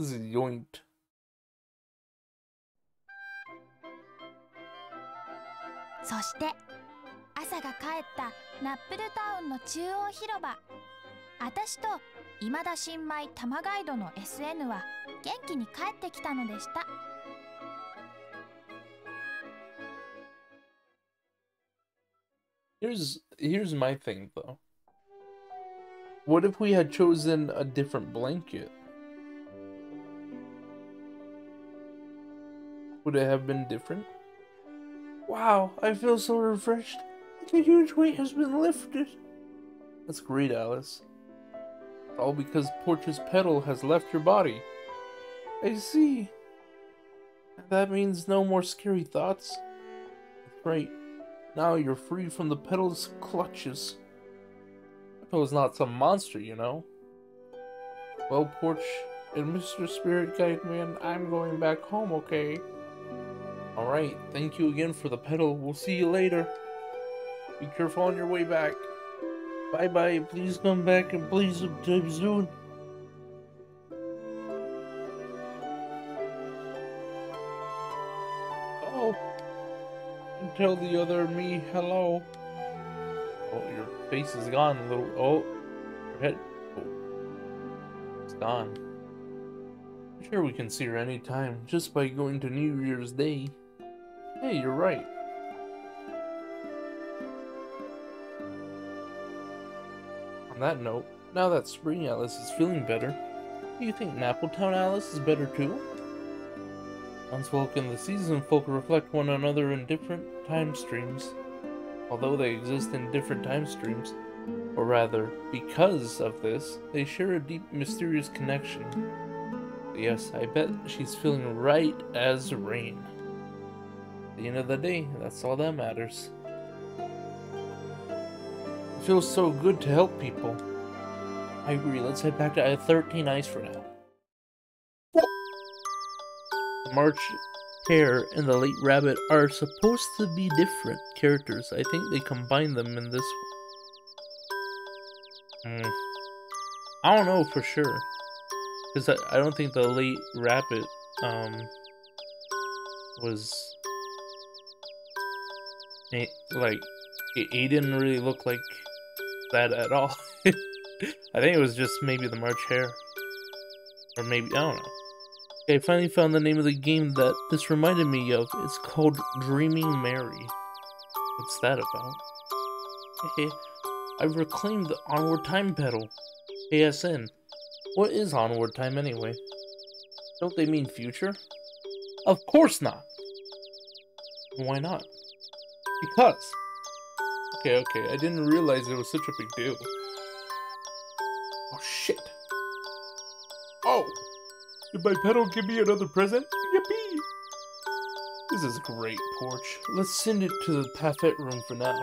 Is yoinked. そして朝が帰ったナップルタウンの中央広場私と今田新米玉ガイドの SN は元気に帰ってきたのでした Here's here's my thing though. What if we had chosen a different blanket? Would it have been different? Wow, I feel so refreshed. Like a huge weight has been lifted. That's great, Alice. It's all because Porch's petal has left your body. I see. That means no more scary thoughts. Right. Now you're free from the petal's clutches. Petal's not some monster, you know. Well, Porch and Mr. Spirit Guide Man, I'm going back home, okay? Alright, thank you again for the petal. We'll see you later. Be careful on your way back. Bye bye. Please come back and please sometime soon. Oh. And tell the other me hello. Oh, your face is gone, little. Oh, your head. Oh. It's gone. I'm sure we can see her anytime just by going to New Year's Day. Hey, you're right. On that note, now that Spring Alice is feeling better, do you think Nappletown Alice is better too? Unspoke and the season folk reflect one another in different time streams. Although they exist in different time streams, or rather, because of this, they share a deep, mysterious connection. Yes, I bet she's feeling right as rain. The end of the day, that's all that matters. It feels so good to help people. I agree, let's head back to I 13 Ice for now. The March Hare and the Late Rabbit are supposed to be different characters. I think they combine them in this. Hmm. I don't know for sure. Because I, I don't think the Late Rabbit um, was like, he didn't really look like that at all. I think it was just maybe the March Hare. Or maybe, I don't know. I finally found the name of the game that this reminded me of. It's called Dreaming Mary. What's that about? Hey, I've reclaimed the Onward Time Petal. ASN. What is Onward Time anyway? Don't they mean future? Of course not! Why not? Because. Okay, okay, I didn't realize it was such a big deal. Oh shit. Oh! Did my petal give me another present? Yippee! This is a great, Porch. Let's send it to the Paffet room for now.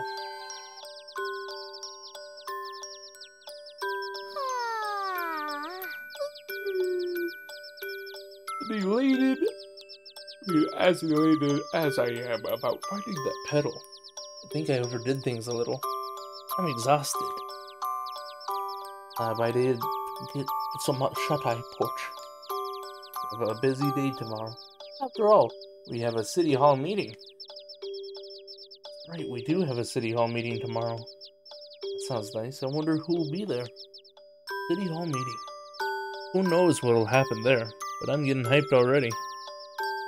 As elated as I am about finding that petal. I think I overdid things a little. I'm exhausted. Uh, but I did get some shut eye porch. Have a busy day tomorrow. After all, we have a city hall meeting. Right, we do have a city hall meeting tomorrow. That sounds nice. I wonder who will be there. City hall meeting. Who knows what'll happen there, but I'm getting hyped already.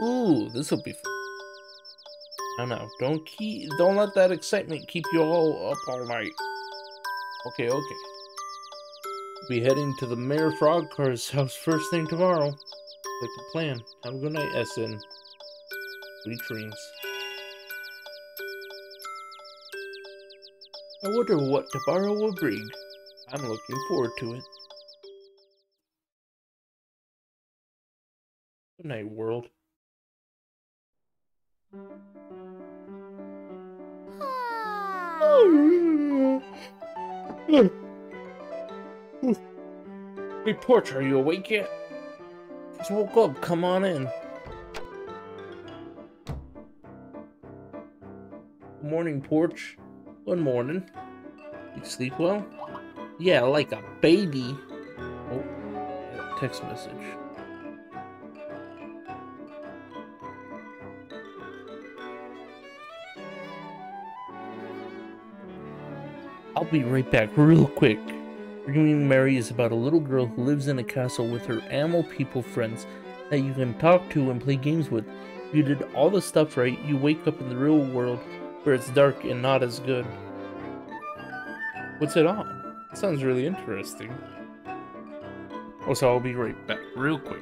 Ooh, this'll be fun. No, no, don't keep, don't let that excitement keep you all up all night. Okay, okay. Be heading to the Mayor Frogcar's house first thing tomorrow. Like the plan. Have a good night, SN. Sweet dreams. I wonder what tomorrow will bring. I'm looking forward to it. Good night, world. Hey, Porch, are you awake yet? Just woke up. Come on in. Morning, Porch. Good morning. You sleep well? Yeah, like a baby. Oh, text message. I'll be right back real quick. Dreaming Mary is about a little girl who lives in a castle with her animal people friends that you can talk to and play games with. If you did all the stuff right, you wake up in the real world where it's dark and not as good. What's it on? sounds really interesting. Oh, also, I'll be right back real quick.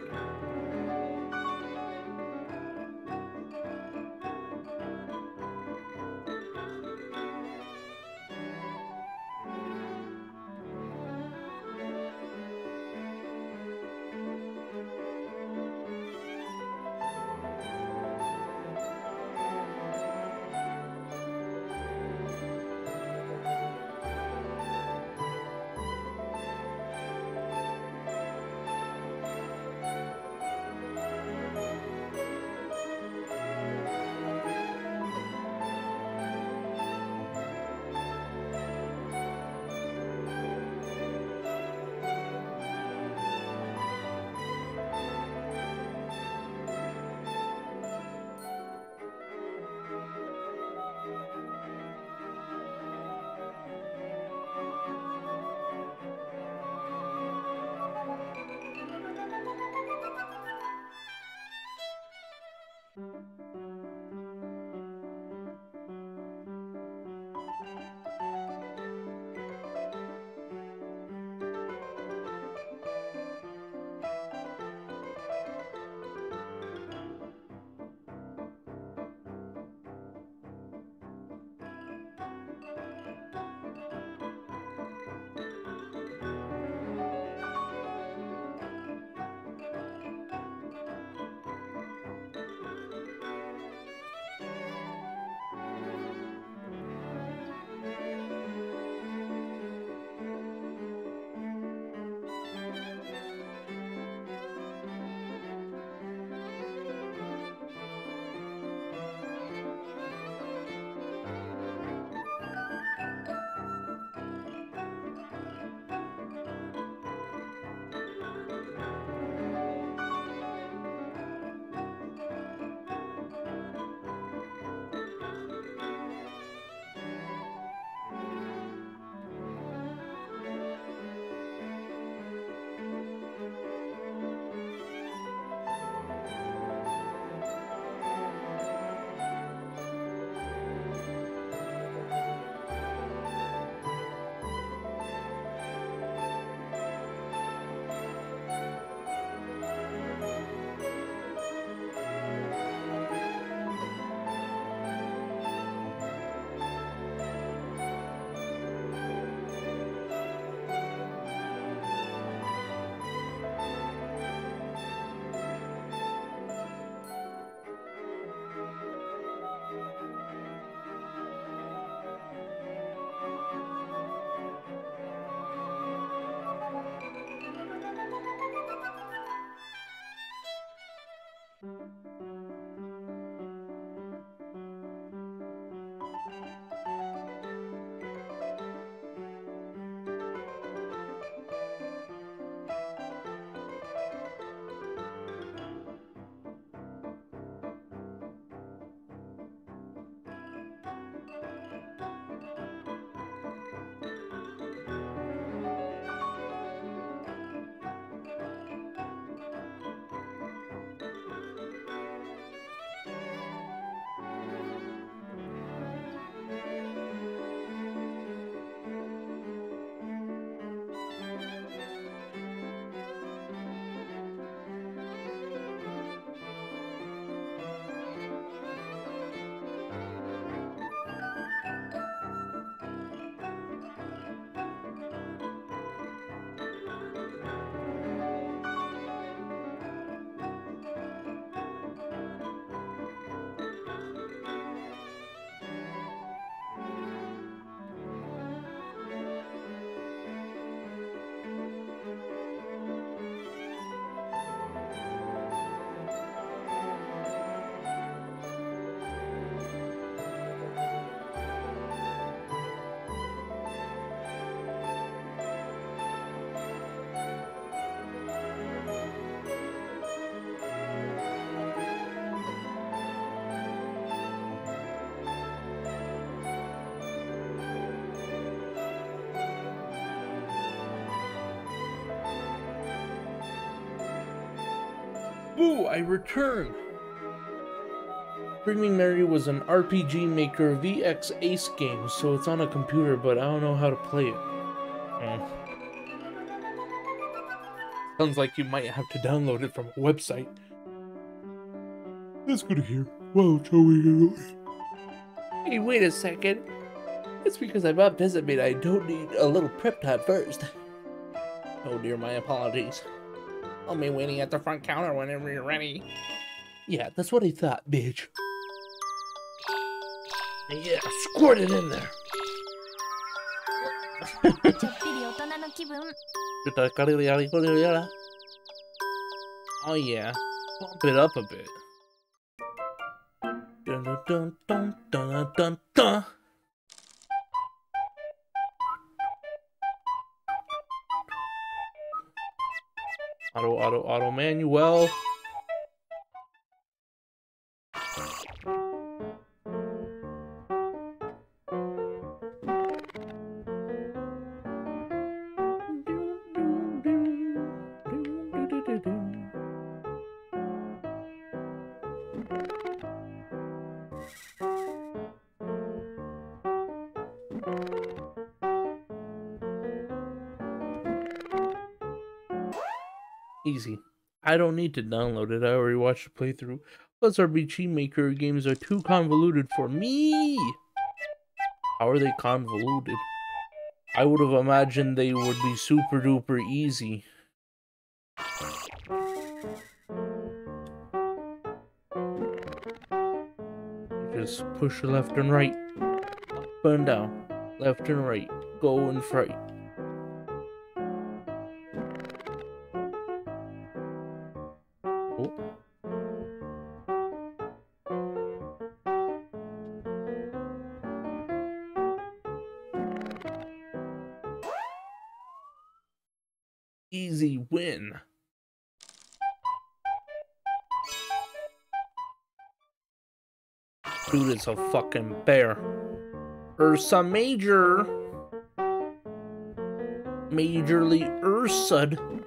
Boo, I return! Dreaming Mary was an RPG Maker VX Ace game, so it's on a computer, but I don't know how to play it. Hmm. Sounds like you might have to download it from a website. That's good to hear. Well, shall we Hey, wait a second. It's because I baptismed I don't need a little prep time first. Oh dear, my apologies. I'll be waiting at the front counter whenever you're ready. Yeah, that's what he thought, bitch. Yeah, uh, squirt it in there. oh yeah, bump it up a bit. Dun, dun, dun, Auto, auto, auto, manual. I don't need to download it. I already watched the playthrough. Plus, RPG Maker games are too convoluted for me. How are they convoluted? I would have imagined they would be super duper easy. Just push left and right, up and down, left and right, go and right. A fucking bear. Ursa Major. Majorly Ursud.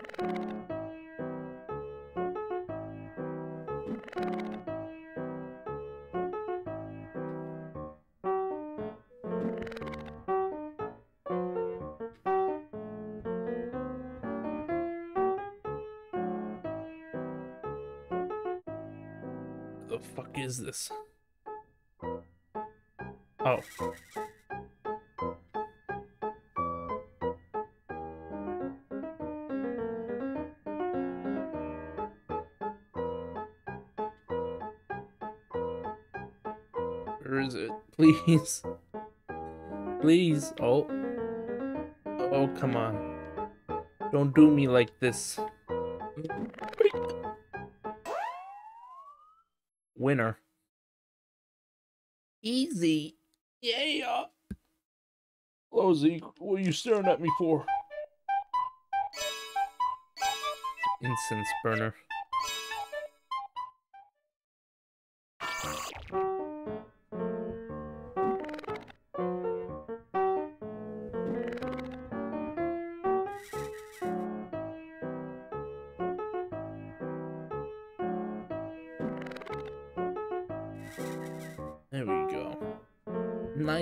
Don't do me like this. Winner. Easy. Yeah. Hello, Zeke. What are you staring at me for? Incense burner.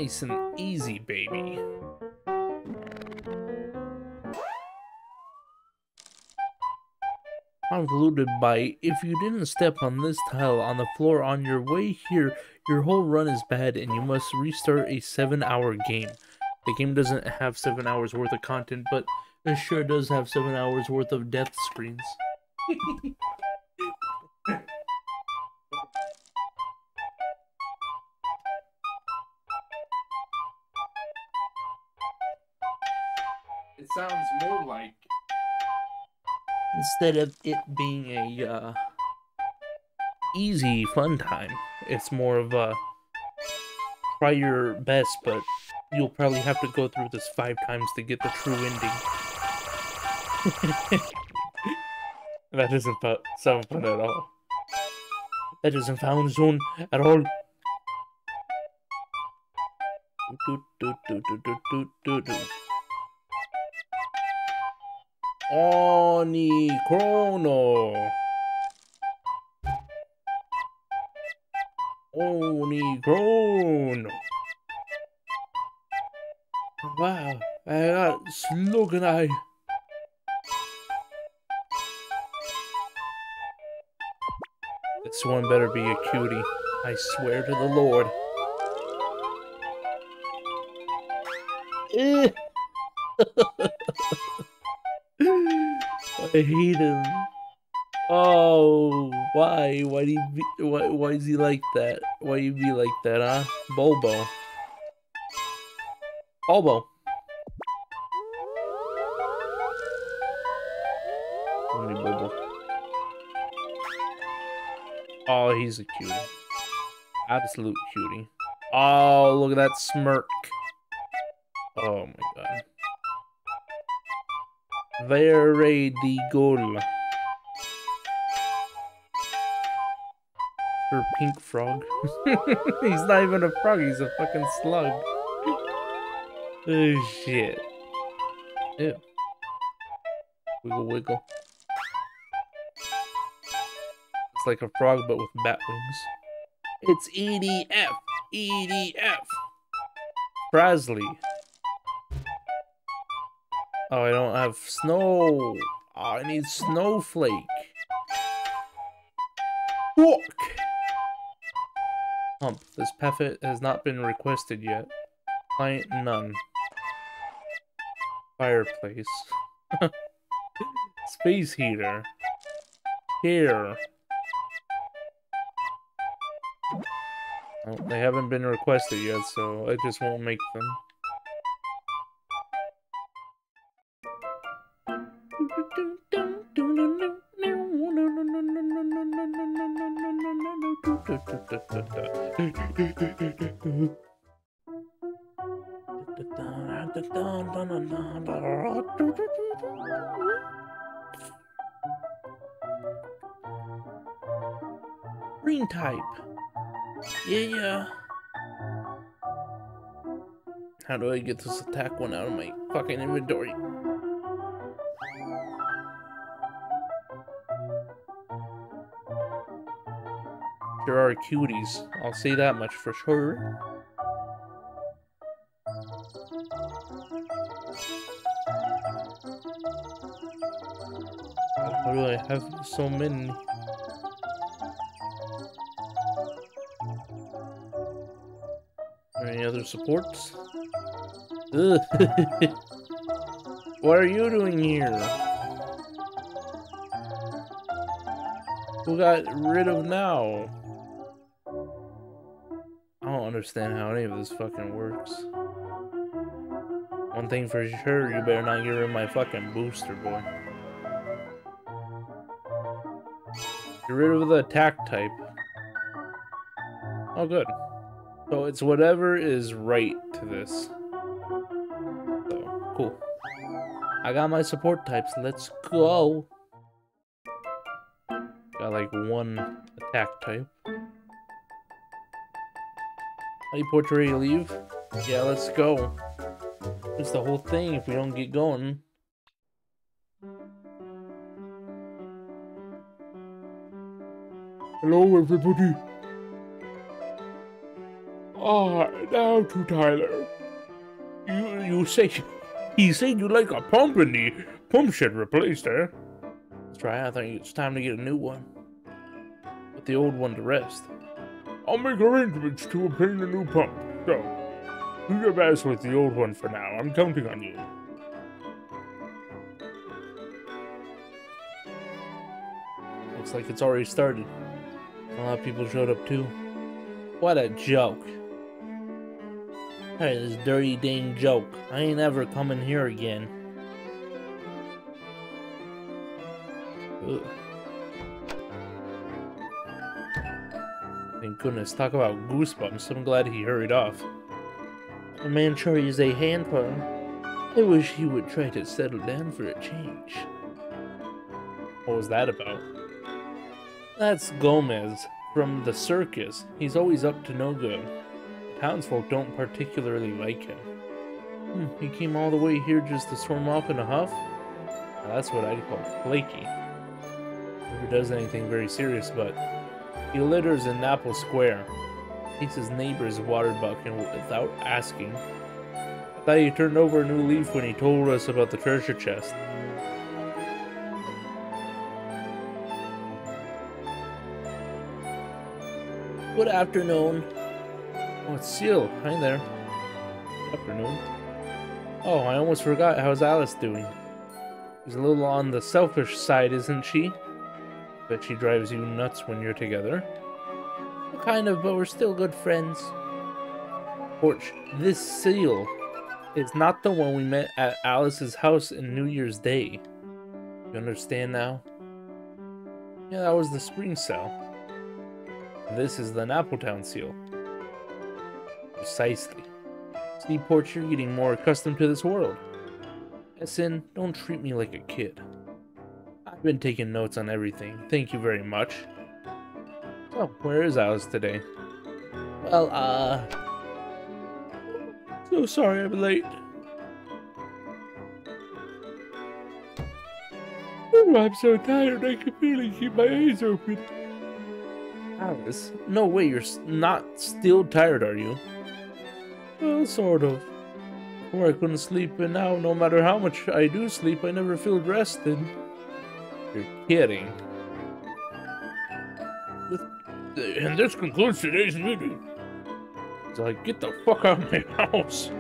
Nice and easy, baby. Convoluted by if you didn't step on this tile on the floor on your way here, your whole run is bad and you must restart a 7 hour game. The game doesn't have 7 hours worth of content, but it sure does have 7 hours worth of death screens. more like instead of it being a uh, easy fun time, it's more of a try your best, but you'll probably have to go through this five times to get the true ending. that doesn't sound fun at all. That doesn't sound zone at all. Do, do, do, do, do, do, do, do. Oni Chrono. Onicron. Wow, I got Slogan Eye. This one better be a cutie. I swear to the Lord. Eh. I hate him. Oh, why? Why do you be, why, why is he like that? Why you be like that, huh? Bulbo. Bulbo. Bulbo. Oh, he's a cutie. Absolute cutie. Oh, look at that smirk. Oh my god. Very goal. Or pink frog. he's not even a frog, he's a fucking slug. Oh shit. Ew. Wiggle wiggle. It's like a frog but with bat wings. It's EDF! EDF! Frasley. Oh, I don't have snow. Oh, I need snowflake. Walk. Hump. This Paffet has not been requested yet. Client none. Fireplace. Space heater. Here. Oh, they haven't been requested yet, so I just won't make them. Green type. Yeah, yeah. How do I get this attack one out of my fucking inventory? There are cuties. I'll say that much for sure. Why do I have so many? Any other supports? What are you doing here? Who got rid of now? Understand how any of this fucking works. One thing for sure, you better not get rid of my fucking booster, boy. Get rid of the attack type. Oh, good. So it's whatever is right to this. So, cool. I got my support types. Let's go. Got like one attack type. Teleport ready to leave? Yeah, let's go. It's the whole thing if we don't get going. Hello, everybody. Ah, now to Tyler. You you say he said you like a pump and the pump shed replaced, eh? That's right. I think it's time to get a new one. Put the old one to rest. I'll make arrangements to obtain a new pump. So, do your best with the old one for now. I'm counting on you. Looks like it's already started. A lot of people showed up too. What a joke. Hey, this dirty dang joke. I ain't ever coming here again. Ugh. Goodness. Talk about goosebumps. I'm glad he hurried off. The man sure is a handful. I wish he would try to settle down for a change. What was that about? That's Gomez from the circus. He's always up to no good. The Townsfolk don't particularly like him. Hmm, he came all the way here just to storm off in a huff? Now that's what I'd call flaky. Never does anything very serious, but he litters in Napple Square. Takes his neighbor's water bucket without asking. I thought he turned over a new leaf when he told us about the treasure chest. Good afternoon. Oh, it's Seal. Hi there. Good afternoon. Oh, I almost forgot. How's Alice doing? She's a little on the selfish side, isn't she? Bet she drives you nuts when you're together. Kind of, but we're still good friends. Porch, this seal is not the one we met at Alice's house in New Year's Day. You understand now? Yeah, that was the spring cell. This is the Nappletown seal. Precisely. See, Porch, you're getting more accustomed to this world. Essen, don't treat me like a kid. I've been taking notes on everything. Thank you very much. Oh, where is Alice today? Well, uh... So sorry I'm late. Oh, I'm so tired I can barely keep my eyes open. Alice? No way, you're not still tired, are you? Well, sort of. Before I couldn't sleep, and now, no matter how much I do sleep, I never feel rested. You're kidding. And this concludes today's meeting. It's like, get the fuck out of my house.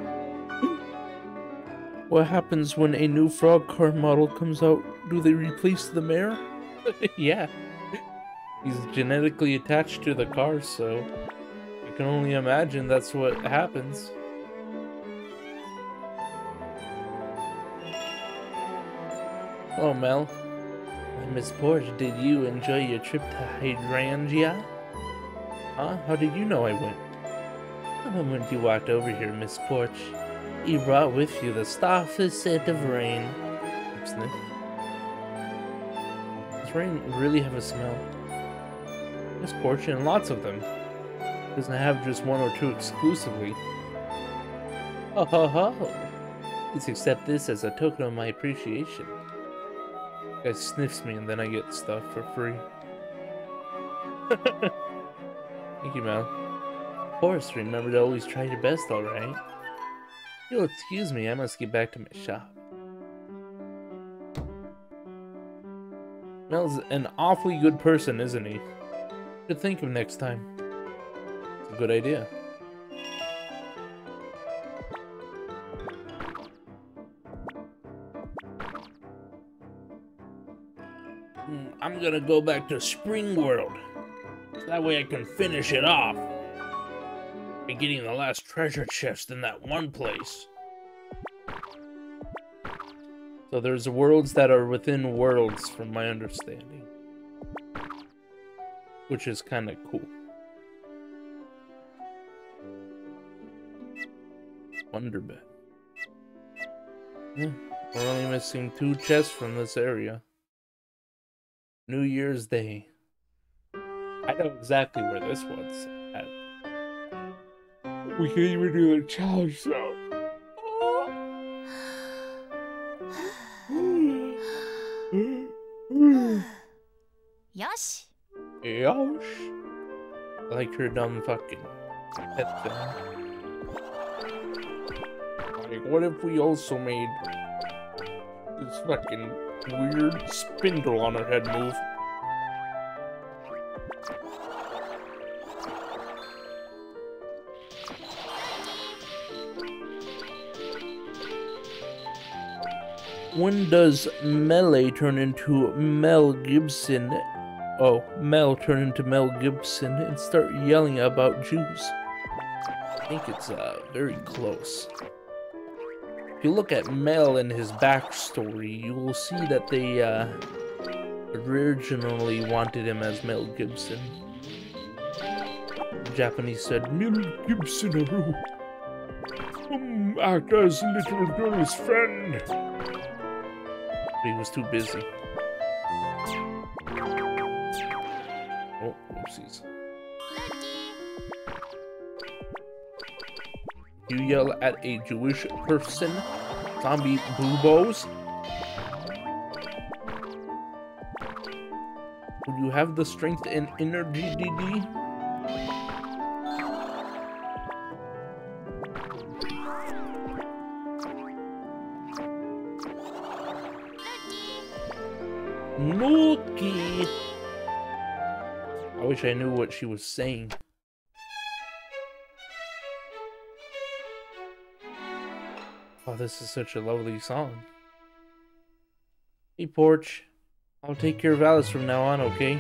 what happens when a new frog car model comes out? Do they replace the mayor? yeah. He's genetically attached to the car, so I can only imagine that's what happens. Oh, Mel. Miss Porch, did you enjoy your trip to Hydrangea? Huh? How did you know I went? The moment you walked over here, Miss Porch, you brought with you the softest scent of rain. Sniff. Does rain really have a smell? Miss Porch, and lots of them. Doesn't have just one or two exclusively. Ho ho ho! Please accept this as a token of my appreciation. Guy sniffs me and then I get stuff for free. Thank you, Mel. Of course, remember to always try your best, alright? You'll excuse me, I must get back to my shop. Mel's an awfully good person, isn't he? Should think of next time. It's a good idea. Mm, I'm gonna go back to Spring World. So that way I can finish it off. By getting the last treasure chest in that one place. So there's worlds that are within worlds, from my understanding. Which is kind of cool. Wonder bed. Yeah, we're only missing two chests from this area. New Year's Day. I know exactly where this one's at. We can even do the challenge though. Yosh! Yosh. Like her dumb fucking pet thing. Like, what if we also made this fucking weird spindle on her head move? When does Melee turn into Mel Gibson? Oh, Mel turn into Mel Gibson and start yelling about Jews? I think it's uh, very close. If you look at Mel and his backstory, you will see that they uh, originally wanted him as Mel Gibson. The Japanese said, Mel Gibson. Come act as little girl's friend. But he was too busy. yell at a Jewish person. Zombie Boobos. Would you have the strength and energy, DD? Nookie! I wish I knew what she was saying. Oh, this is such a lovely song. Hey, Porch. I'll take care of Alice from now on, okay?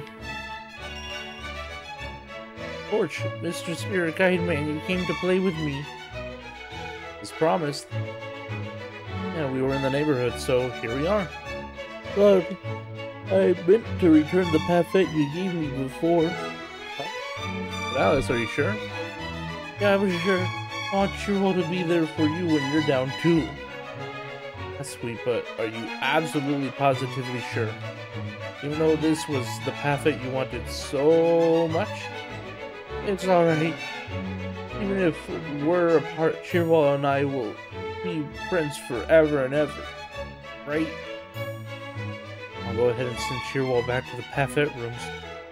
Porch, Mr. Spirit Guide Man, you came to play with me. As promised. Yeah, we were in the neighborhood, so here we are. But I meant to return the parfait you gave me before. But Alice, are you sure? Yeah, I was sure. I want Churro to be there for you when you're down too. That's sweet, but are you absolutely positively sure? Even though this was the parfait you wanted so much? It's alright. Even if we're apart, Cheerwall and I will be friends forever and ever. Right? I'll go ahead and send Cheerwall back to the Paffet rooms.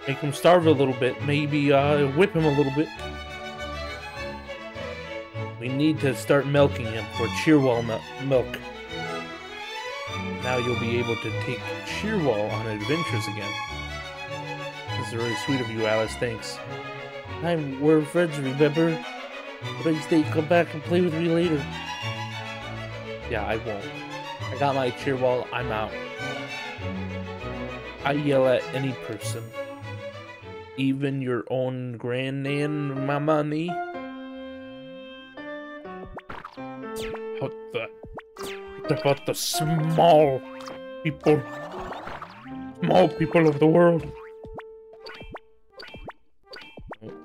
Make him starve a little bit. Maybe uh, whip him a little bit. We need to start milking him for Cheerwall milk. Now you'll be able to take Cheerwall on adventures again. This is really sweet of you, Alice. Thanks. I'm we're friends, remember? But stay, come back and play with me later. Yeah, I won't. I got my Cheerwall. I'm out. I yell at any person. Even your own grandnan mama me. About the small people? Small people of the world.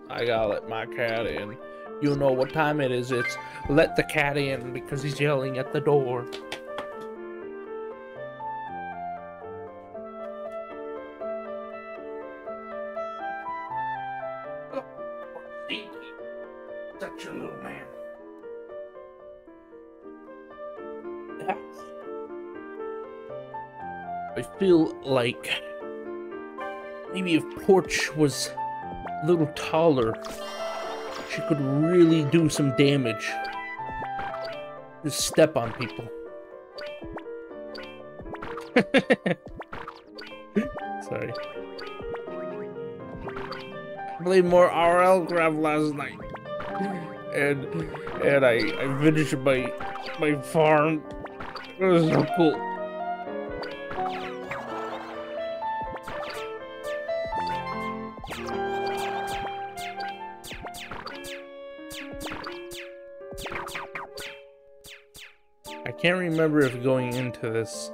I gotta let my cat in. You know what time it is. It's let the cat in because he's yelling at the door. Like maybe if Porch was a little taller, she could really do some damage. Just step on people. Sorry. Played more RL Grab last night. And and I, I finished my my farm. It was so cool. Can't remember if going into this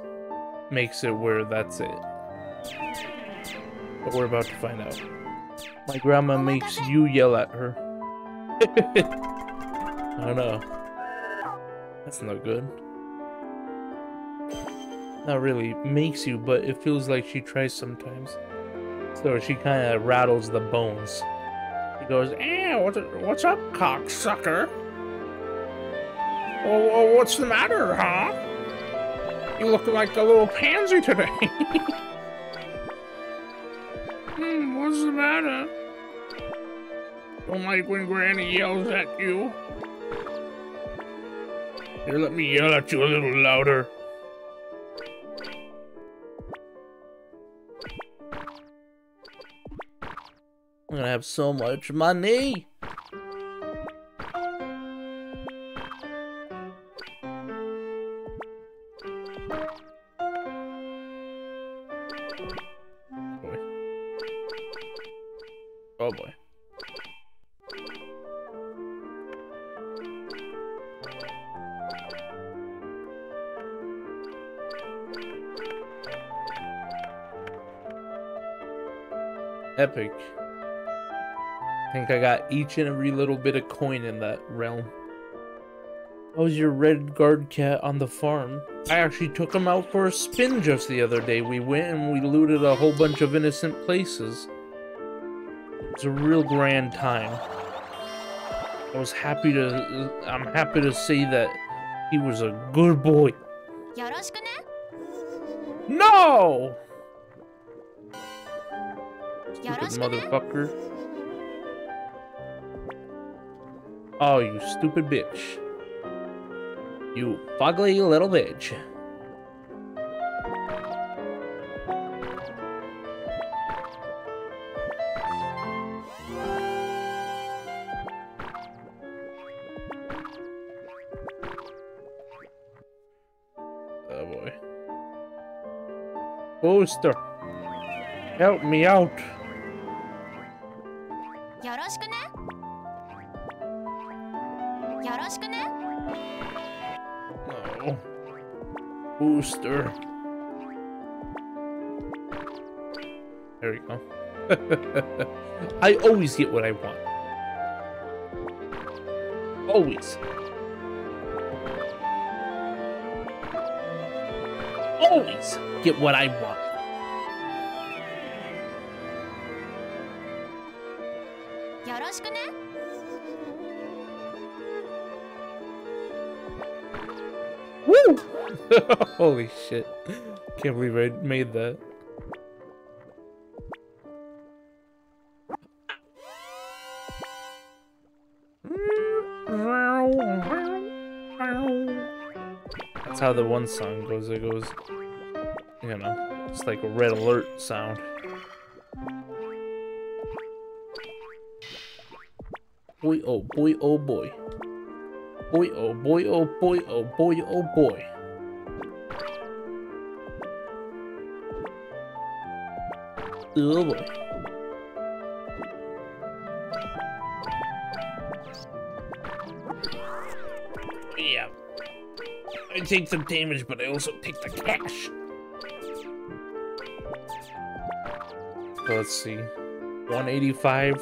makes it where that's it. But we're about to find out. My grandma makes you yell at her. I don't know. That's not good. Not really makes you, but it feels like she tries sometimes. So she kind of rattles the bones. She goes, "Eh, what's, what's up, cocksucker? Oh, what's the matter, huh? You look like a little pansy today. hmm, what's the matter? Don't like when Granny yells at you. Here, let me yell at you a little louder. I'm gonna have so much money. Epic. I think I got each and every little bit of coin in that realm. How's your red guard cat on the farm? I actually took him out for a spin just the other day. We went and we looted a whole bunch of innocent places. It was a real grand time. I was happy to... I'm happy to say that he was a good boy. No! Stupid motherfucker. Oh, you stupid bitch. You fugly little bitch. Oh boy. Booster, help me out. There we go. I always get what I want. Always. Always get what I want. Holy shit. Can't believe I made that. That's how the one song goes. It goes, you know, it's like a red alert sound. Boy, oh boy, oh boy. Boy, oh boy, oh boy, oh boy, oh boy. Yeah. I take some damage, but I also take the cash. Let's see. 185.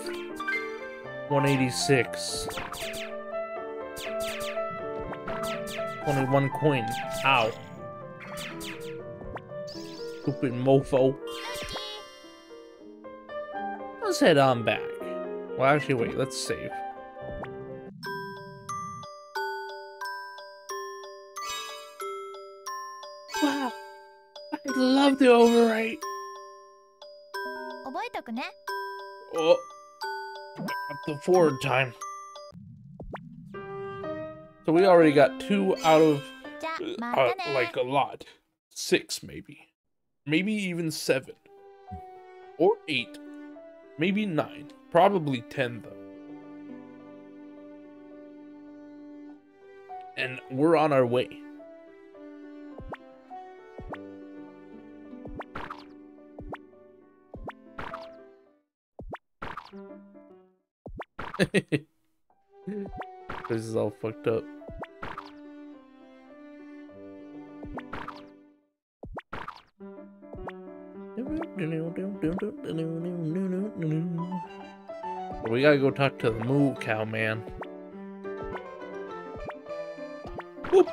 186. 21 coin. Ow. Stupid mofo let's head on back. Well, actually, wait, let's save. Wow, I'd love to overwrite. Oh, up the forward time. So we already got two out of, uh, uh like, a lot. Six, maybe. Maybe even seven. Or eight. Maybe nine. Probably ten, though. And we're on our way. this is all fucked up. We gotta go talk to the moo cow man. Whoop.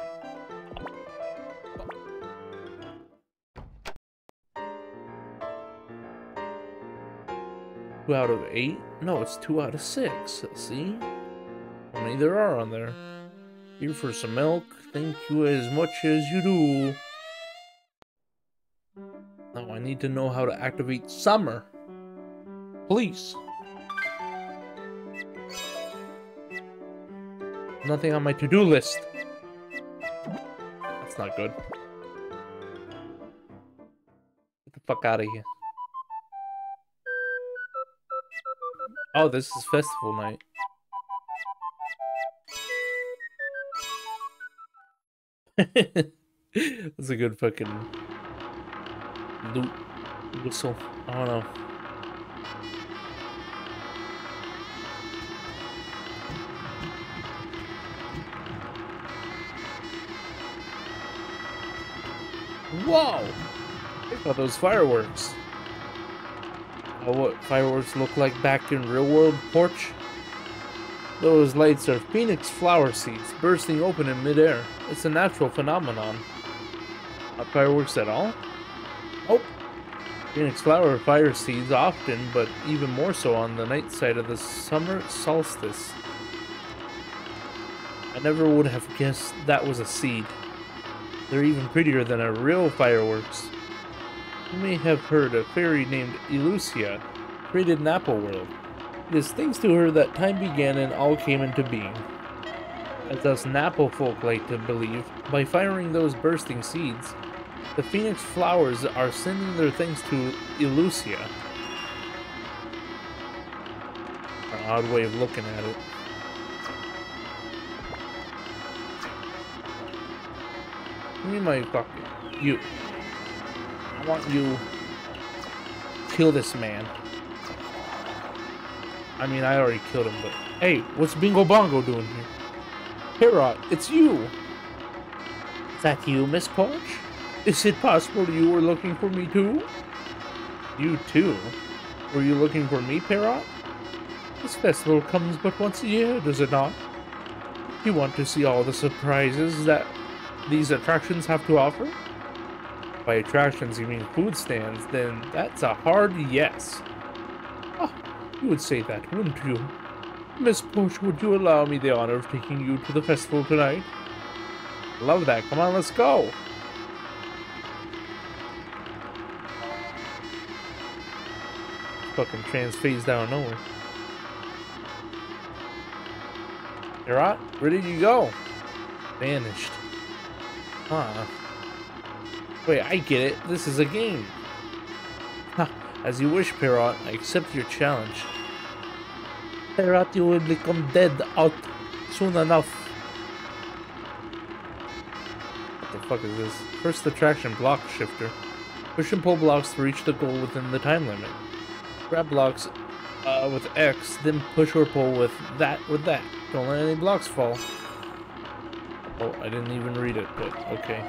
Two out of eight? No, it's two out of six. See? How many there are on there? Here for some milk. Thank you as much as you do. Now I need to know how to activate summer. Please. Nothing on my to-do list. That's not good. Get the fuck out of here. Oh, this is festival night. That's a good fucking loot whistle. I don't know. Whoa! Look at those fireworks. Oh, what fireworks look like back in real world porch? Those lights are phoenix flower seeds bursting open in midair. It's a natural phenomenon. Not fireworks at all? Oh, phoenix flower fire seeds often, but even more so on the night side of the summer solstice. I never would have guessed that was a seed. They're even prettier than a real fireworks. You may have heard a fairy named Elucia created an apple world. It is thanks to her that time began and all came into being. As us Napo folk like to believe, by firing those bursting seeds, the phoenix flowers are sending their thanks to Elucia. An odd way of looking at it. Give me my bucket. You. I want you kill this man. I mean, I already killed him, but hey, what's Bingo Bongo doing here? Parrot, it's you. Is that you, Miss Porch? Is it possible you were looking for me too? You too? Were you looking for me, Parrot? This festival comes but once a year, does it not? You want to see all the surprises that these attractions have to offer? By attractions, you mean food stands, then that's a hard yes. Ah, you would say that, wouldn't you? Miss Porch, would you allow me the honor of taking you to the festival tonight? Love that. Come on, let's go. Fucking trans phase down nowhere. You're right. Where did you go? Vanished. Huh. Wait, I get it. This is a game. Ha, as you wish, Parrot. I accept your challenge. Parrot, you will become dead out soon enough. What the fuck is this? First attraction, block shifter. Push and pull blocks to reach the goal within the time limit. Grab blocks uh, with X, then push or pull with that with that. Don't let any blocks fall. Oh, I didn't even read it, but okay.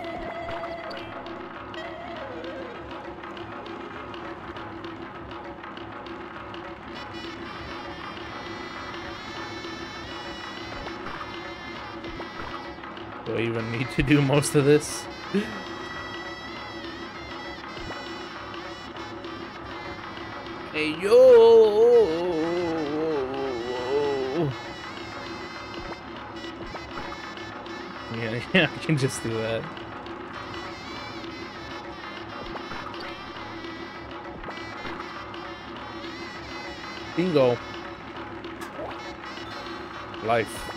Do I even need to do most of this? hey, yo! Yeah, I can just do that. Bingo. Life.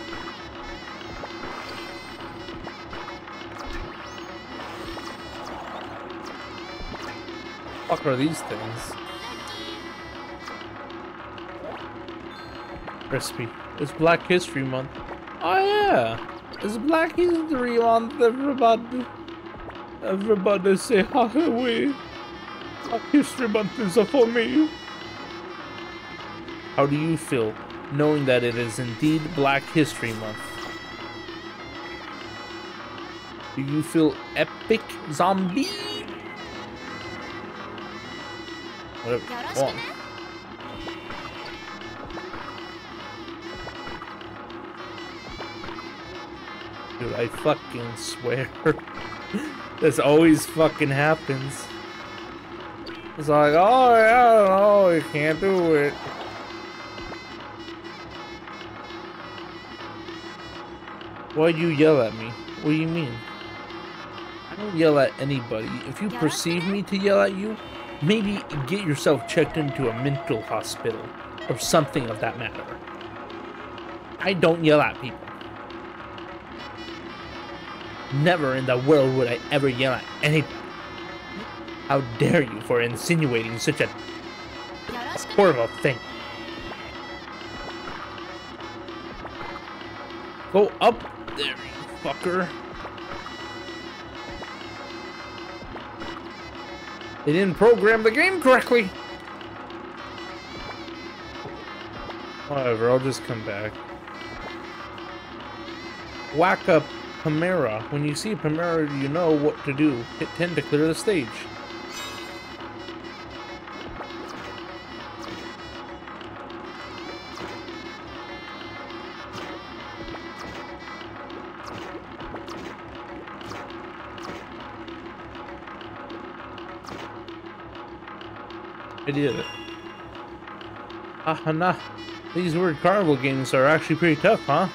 fuck are these things? Recipe. It's Black History Month. Oh yeah! It's Black History Month, everybody. Everybody say Halloween. Black History Month is for me. How do you feel knowing that it is indeed Black History Month? Do you feel epic zombie? Whatever. Dude, I fucking swear. this always fucking happens. It's like, oh, yeah, I don't know, you can't do it. Why'd you yell at me? What do you mean? I don't yell at anybody. If you perceive me to yell at you, maybe get yourself checked into a mental hospital or something of that matter. I don't yell at people. Never in the world would I ever yell at anybody. How dare you for insinuating such a horrible thing. Go up there, you fucker. They didn't program the game correctly. Whatever, I'll just come back. Whack up Pamera. When you see Pamera, you know what to do. Hit 10 to clear the stage. I did it. Ah, nah. These weird carnival games are actually pretty tough, huh?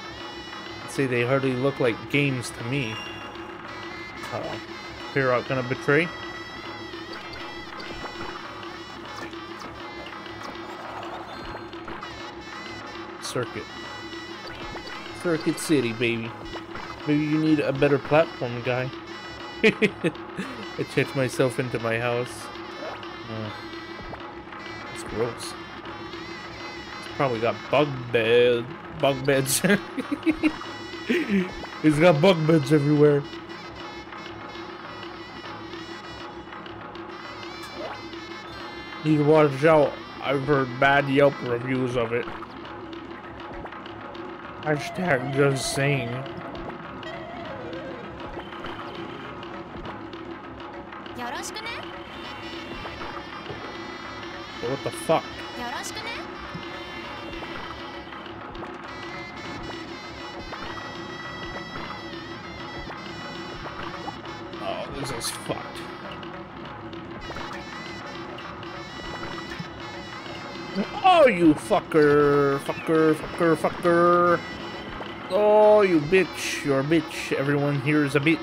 Say they hardly look like games to me. Uh. Pirot gonna betray? Circuit. Circuit City, baby. Maybe you need a better platform, guy. I checked myself into my house. Uh gross. It's probably got bug bed, bug beds. He's got bug beds everywhere. Need to watch out. I've heard bad Yelp reviews of it. Hashtag just saying. What the fuck? Fucker, fucker, fucker, fucker. Oh, you bitch. You're a bitch. Everyone here is a bitch.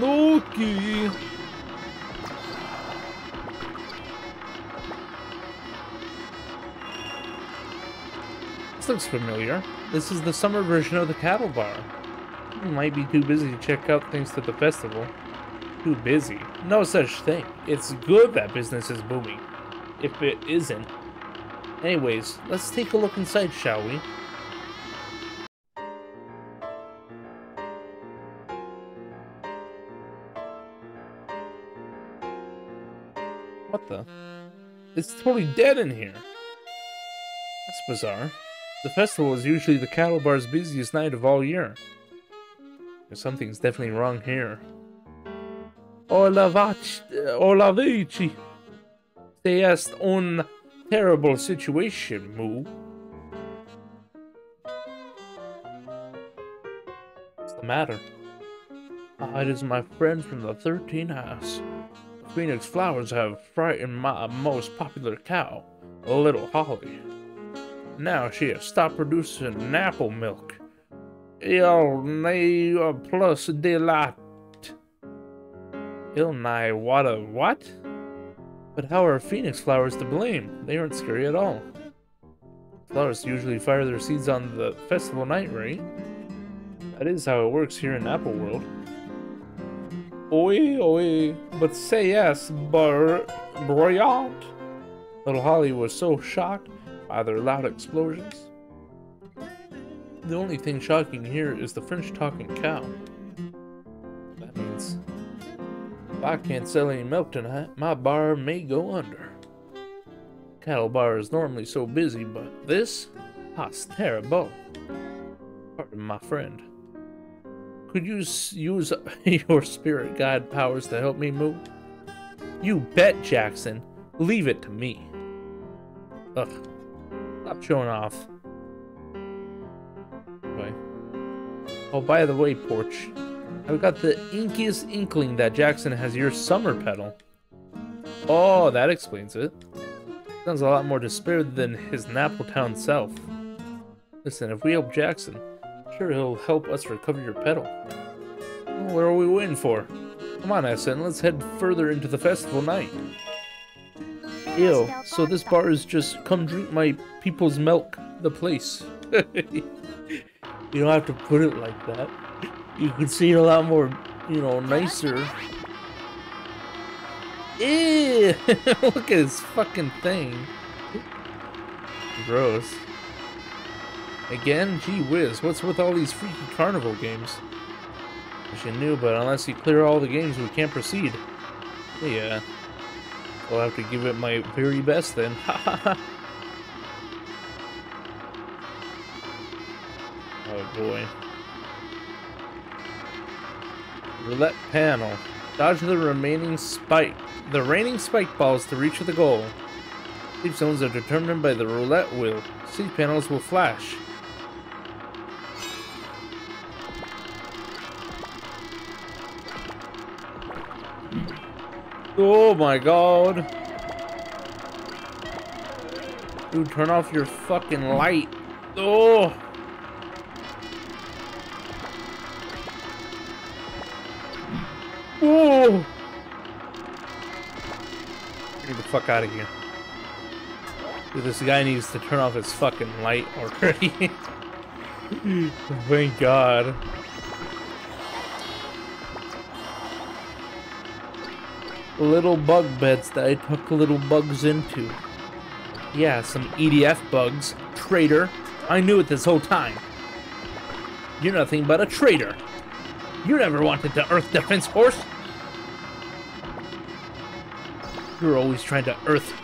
Loki. This looks familiar. This is the summer version of the cattle bar. Might be too busy to check out things at the festival. Too busy? No such thing. It's good that business is booming. If it isn't. Anyways, let's take a look inside, shall we? What the? It's totally dead in here. That's bizarre. The festival is usually the cattle bar's busiest night of all year. Something's definitely wrong here. Hola, hola, vici. They asked un terrible situation, Moo. What's the matter? Ah, it is my friend from the 13 House. The Phoenix Flowers have frightened my most popular cow, Little Holly. Now she has stopped producing apple milk. Il n'est plus delight. Il n'est what a what? But how are phoenix flowers to blame? They aren't scary at all. Flowers usually fire their seeds on the festival night, right? That is how it works here in Apple World. Oi, oi, but say yes, but brilliant. Little Holly was so shocked by their loud explosions. The only thing shocking here is the French talking cow. That means if I can't sell any milk tonight, my bar may go under. Cattle bar is normally so busy, but this? That's terrible. Pardon my friend. Could you use your spirit guide powers to help me move? You bet, Jackson. Leave it to me. Ugh. Stop showing off. Okay. Oh, by the way, Porch. I've got the inkiest inkling that Jackson has your summer petal. Oh, that explains it. Sounds a lot more despaired than his Nappletown self. Listen, if we help Jackson, sure he'll help us recover your petal. Well, what are we waiting for? Come on, Essen, let's head further into the festival night. Ew, so this bar is just come drink my people's milk, the place. you don't have to put it like that. You can see it a lot more, you know, nicer. Ew! Look at this fucking thing. Gross. Again? Gee whiz, what's with all these freaky carnival games? Wish I knew, but unless you clear all the games, we can't proceed. Yeah. I'll have to give it my very best then. oh boy. Roulette panel. Dodge the remaining spike. The remaining spike balls to reach the goal. Sleep zones are determined by the roulette wheel. Sleep panels will flash. Oh my god. Dude, turn off your fucking light. Oh. Fuck out of here. Dude, this guy needs to turn off his fucking light already. Thank god. little bug beds that I took little bugs into. Yeah, some EDF bugs. Traitor. I knew it this whole time. You're nothing but a traitor. You never wanted the Earth Defense Force. You're always trying to Earth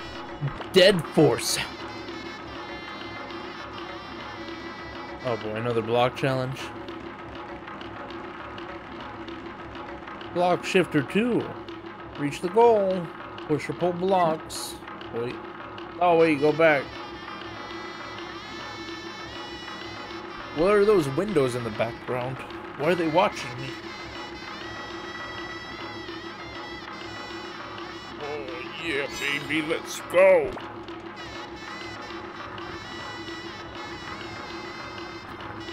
Dead Force. Oh boy, another block challenge. Block shifter 2. Reach the goal. Push or pull blocks. Wait. Oh wait, go back. What are those windows in the background? Why are they watching me? Baby, let's go.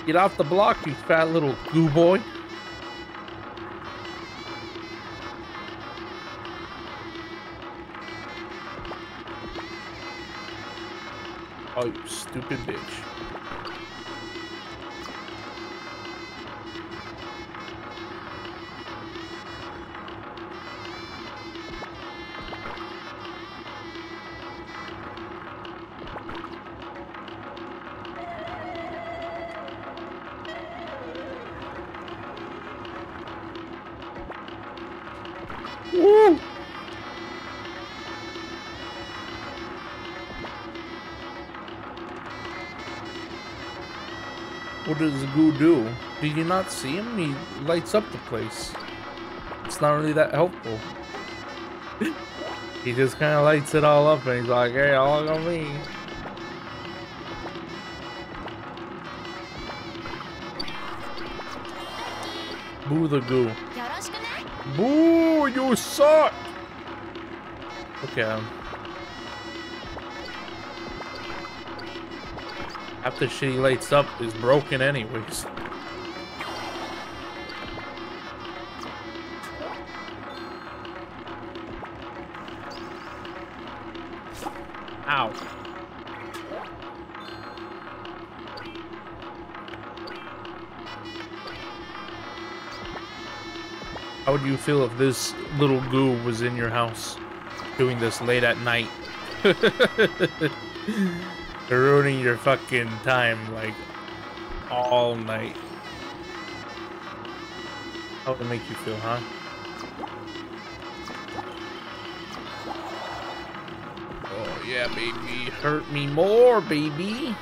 Get off the block, you fat little goo boy. Oh, you stupid bitch. does this Goodoo. Do you not see him? He lights up the place. It's not really that helpful. he just kind of lights it all up and he's like, hey, all on me. Boo the goo. Boo, you suck! Okay. Um, Half the shit he lights up is broken anyways. Ow. How would you feel if this little goo was in your house doing this late at night? Ruining your fucking time like all night. How would it make you feel, huh? Oh yeah, baby. Hurt me more, baby.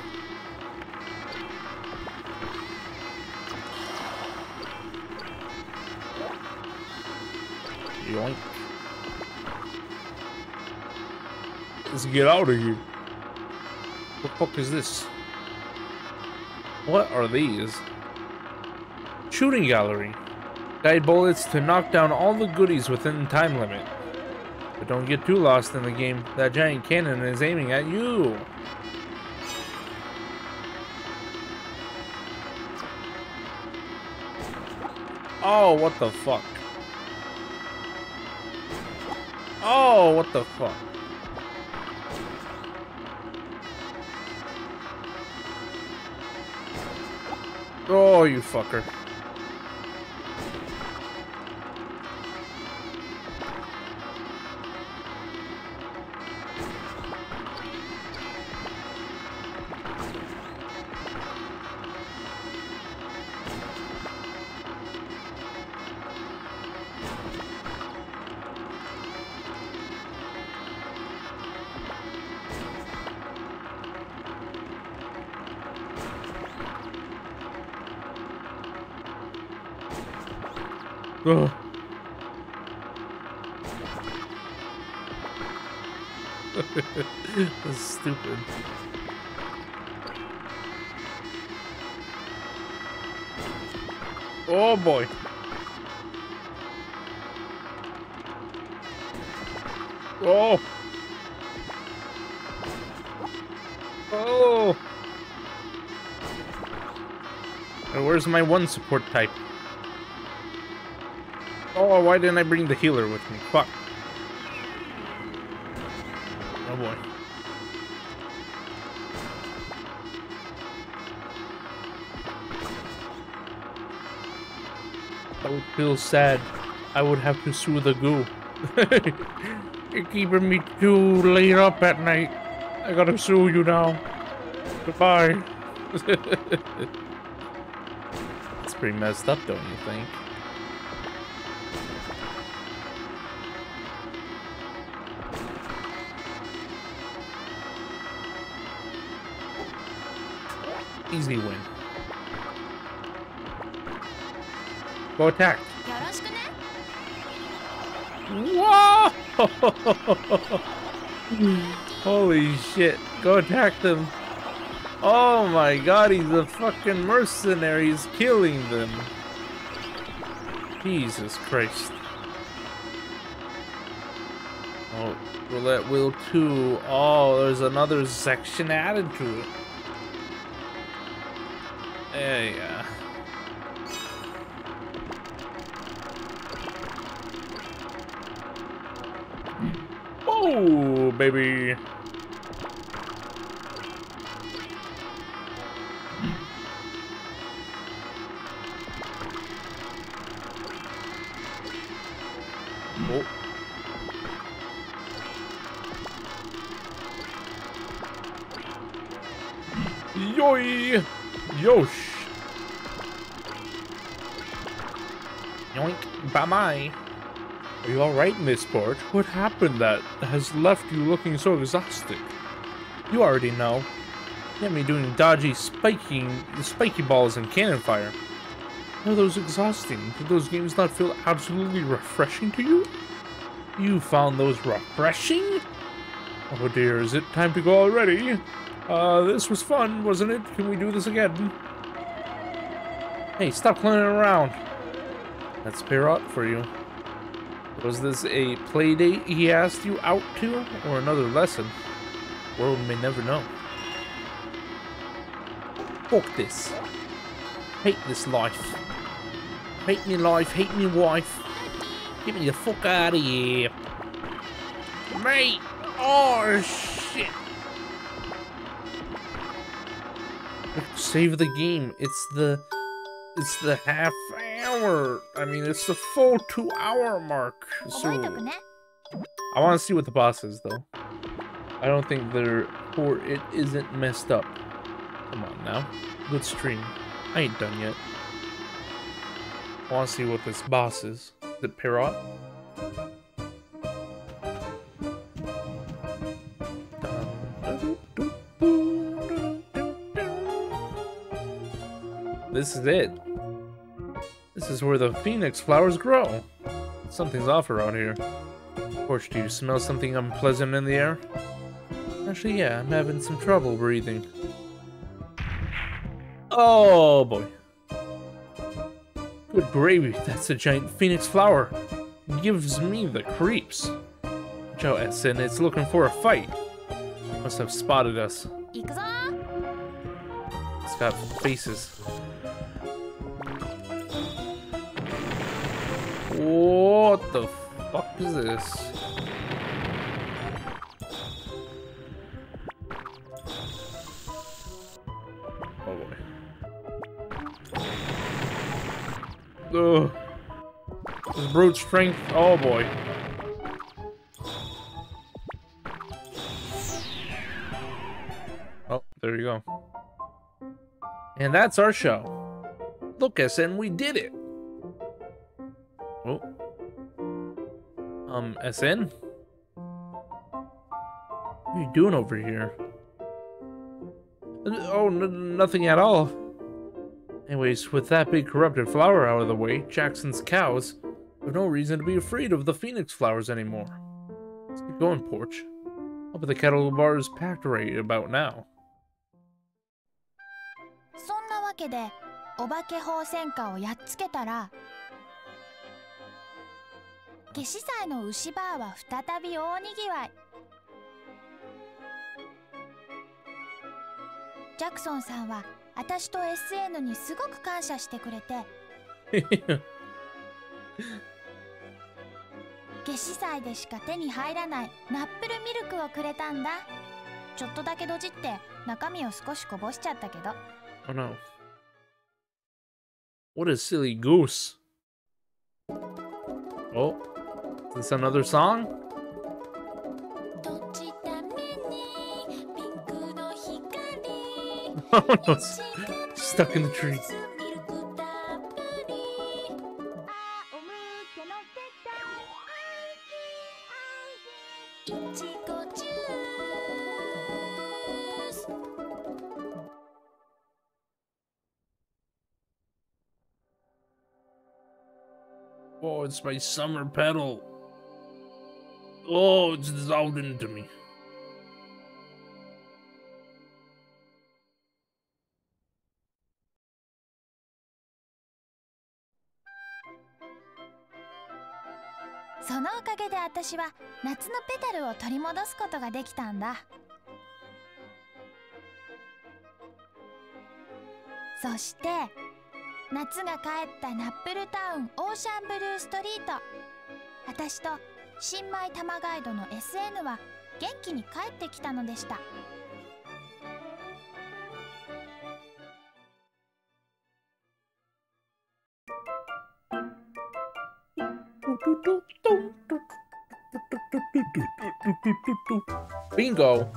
Yoink. Let's get out of here. Fuck is this? What are these? Shooting gallery. Guide bullets to knock down all the goodies within time limit. But don't get too lost in the game. That giant cannon is aiming at you. Oh, what the fuck? Oh, what the fuck? Oh, you fucker. Ugh. That's stupid. Oh boy. Oh. Oh. Where's my one support type? Oh, why didn't I bring the healer with me? Fuck. Oh boy. I would feel sad. I would have to sue the goo. You're keeping me too late up at night. I gotta sue you now. Goodbye. It's pretty messed up, don't you think? easy win. Go attack. Whoa! Holy shit. Go attack them. Oh my god, he's a fucking mercenary. He's killing them. Jesus Christ. Oh, roulette wheel 2. Oh, there's another section added to it. There Alright, Miss Port? What happened that has left you looking so exhausted? You already know. You had me doing dodgy spiking, spiky balls and cannon fire. Are those exhausting? Did those games not feel absolutely refreshing to you? You found those refreshing? Oh dear, is it time to go already? Uh, this was fun, wasn't it? Can we do this again? Hey, stop clowning around. That's Pirot for you. Was this a play date he asked you out to, or another lesson? World may never know. Fuck this. Hate this life. Hate me life, hate me wife. Get me the fuck out of here. Mate! Oh, shit! Save the game. It's the... It's the half hour. I mean, it's the full two hour mark. So I want to see what the boss is, though. I don't think they're or it isn't messed up. Come on now. Good stream. I ain't done yet. I want to see what this boss is. Is it This is it. This is where the phoenix flowers grow. Something's off around here. Porch, do you smell something unpleasant in the air? Actually, yeah, I'm having some trouble breathing. Oh, boy. Good gravy, that's a giant phoenix flower. Gives me the creeps. Joe Edson, it's looking for a fight. Must have spotted us. It's got faces. What the fuck is this? Oh boy. Ugh. This brute strength. Oh boy. Oh, there you go. And that's our show. Look, SN, we did it. Um, SN? What are you doing over here? Oh, nothing at all. Anyways, with that big corrupted flower out of the way, Jackson's cows have no reason to be afraid of the phoenix flowers anymore. Let's keep going, Porch. I'll bet the cattle bar is packed right about now. 夏至祭の牛バーは再び大にぎわい。ジャクソンさんは私と SN にすごく感謝してくれて。夏至祭でしか手に入らないナップルミルクをくれたんだ。ちょっとだけどじって中身を少しこぼしちゃったけど。Oh no. What a silly goose. Oh, Is this another song? Oh no, stuck in the tree. Oh, it's my summer petal. Oh, it's dissolved into me. そのおかげで私は夏のペタルを取り戻すことができたんだそして夏が帰ったナップルタウンオーシャンブルーストリート私と新米玉ガイドの SN は元気に帰ってきたのでした Bingo!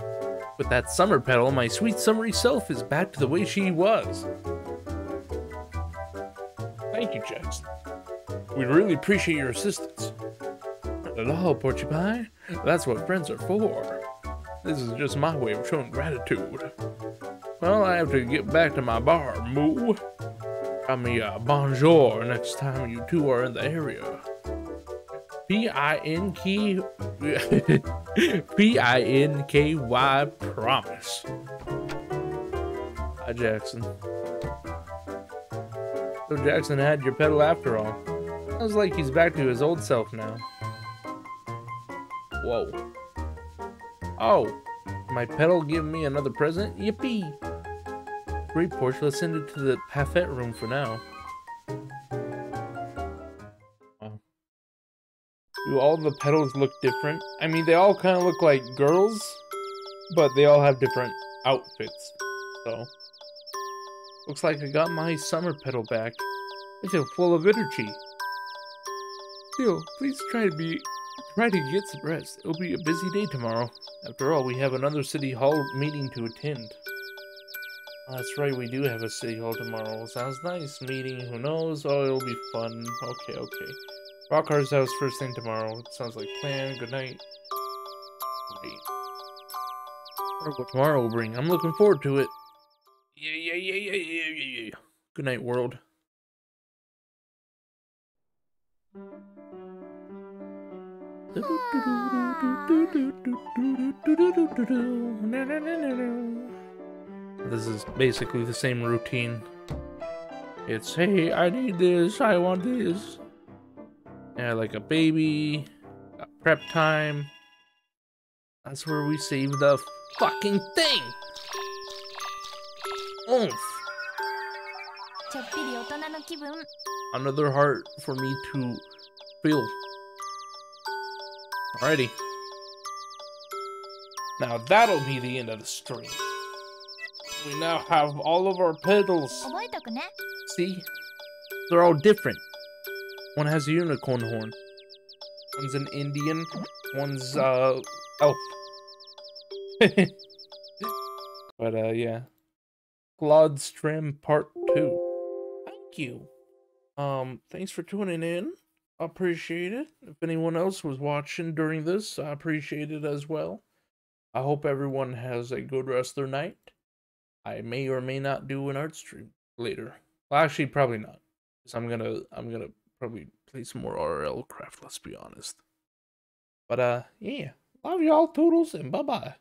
With that summer petal, my sweet summery self is back to the way she was. Thank you, Jackson. We really appreciate your assistance. At all, Porcupine. That's what friends are for. This is just my way of showing gratitude. Well, I have to get back to my bar, Moo. Tell me a bonjour next time you two are in the area. P I N K P I N K Y promise. Hi, Jackson. So Jackson had your petal after all. Sounds like he's back to his old self now. Whoa. Oh, my petal giving me another present? Yippee! Great, Porch. Let's send it to the Paffet room for now. Do all the petals look different? I mean, they all kind of look like girls, but they all have different outfits. So, looks like I got my summer petal back. I feel full of energy. Still, please try to be try to get some rest. It'll be a busy day tomorrow. After all, we have another city hall meeting to attend. That's right, we do have a city hall tomorrow. Sounds nice. Meeting, who knows? Oh, it'll be fun. Okay, okay. Rockhar's house first thing tomorrow. Sounds like plan. Good night. Wait. what tomorrow will bring. I'm looking forward to it. Yeah, yeah, yeah, yeah, yeah, yeah. Good night, world. This is basically the same routine. It's, hey, I need this, I want this. Yeah, like a baby, prep time. That's where we save the fucking thing. Oomph. Another heart for me to feel. Alrighty. Now that'll be the end of the stream. We now have all of our petals. See? They're all different. One has a unicorn horn. One's an Indian. One's uh elf. but uh yeah. Glodstram Part 2. Thank you. Um, thanks for tuning in. Appreciate it. If anyone else was watching during this, I appreciate it as well. I hope everyone has a good rest of their night. I may or may not do an art stream later. Well, actually, probably not. Because I'm gonna, I'm gonna probably play some more RLCraft, let's be honest. But uh yeah. Love y'all toodles and bye bye.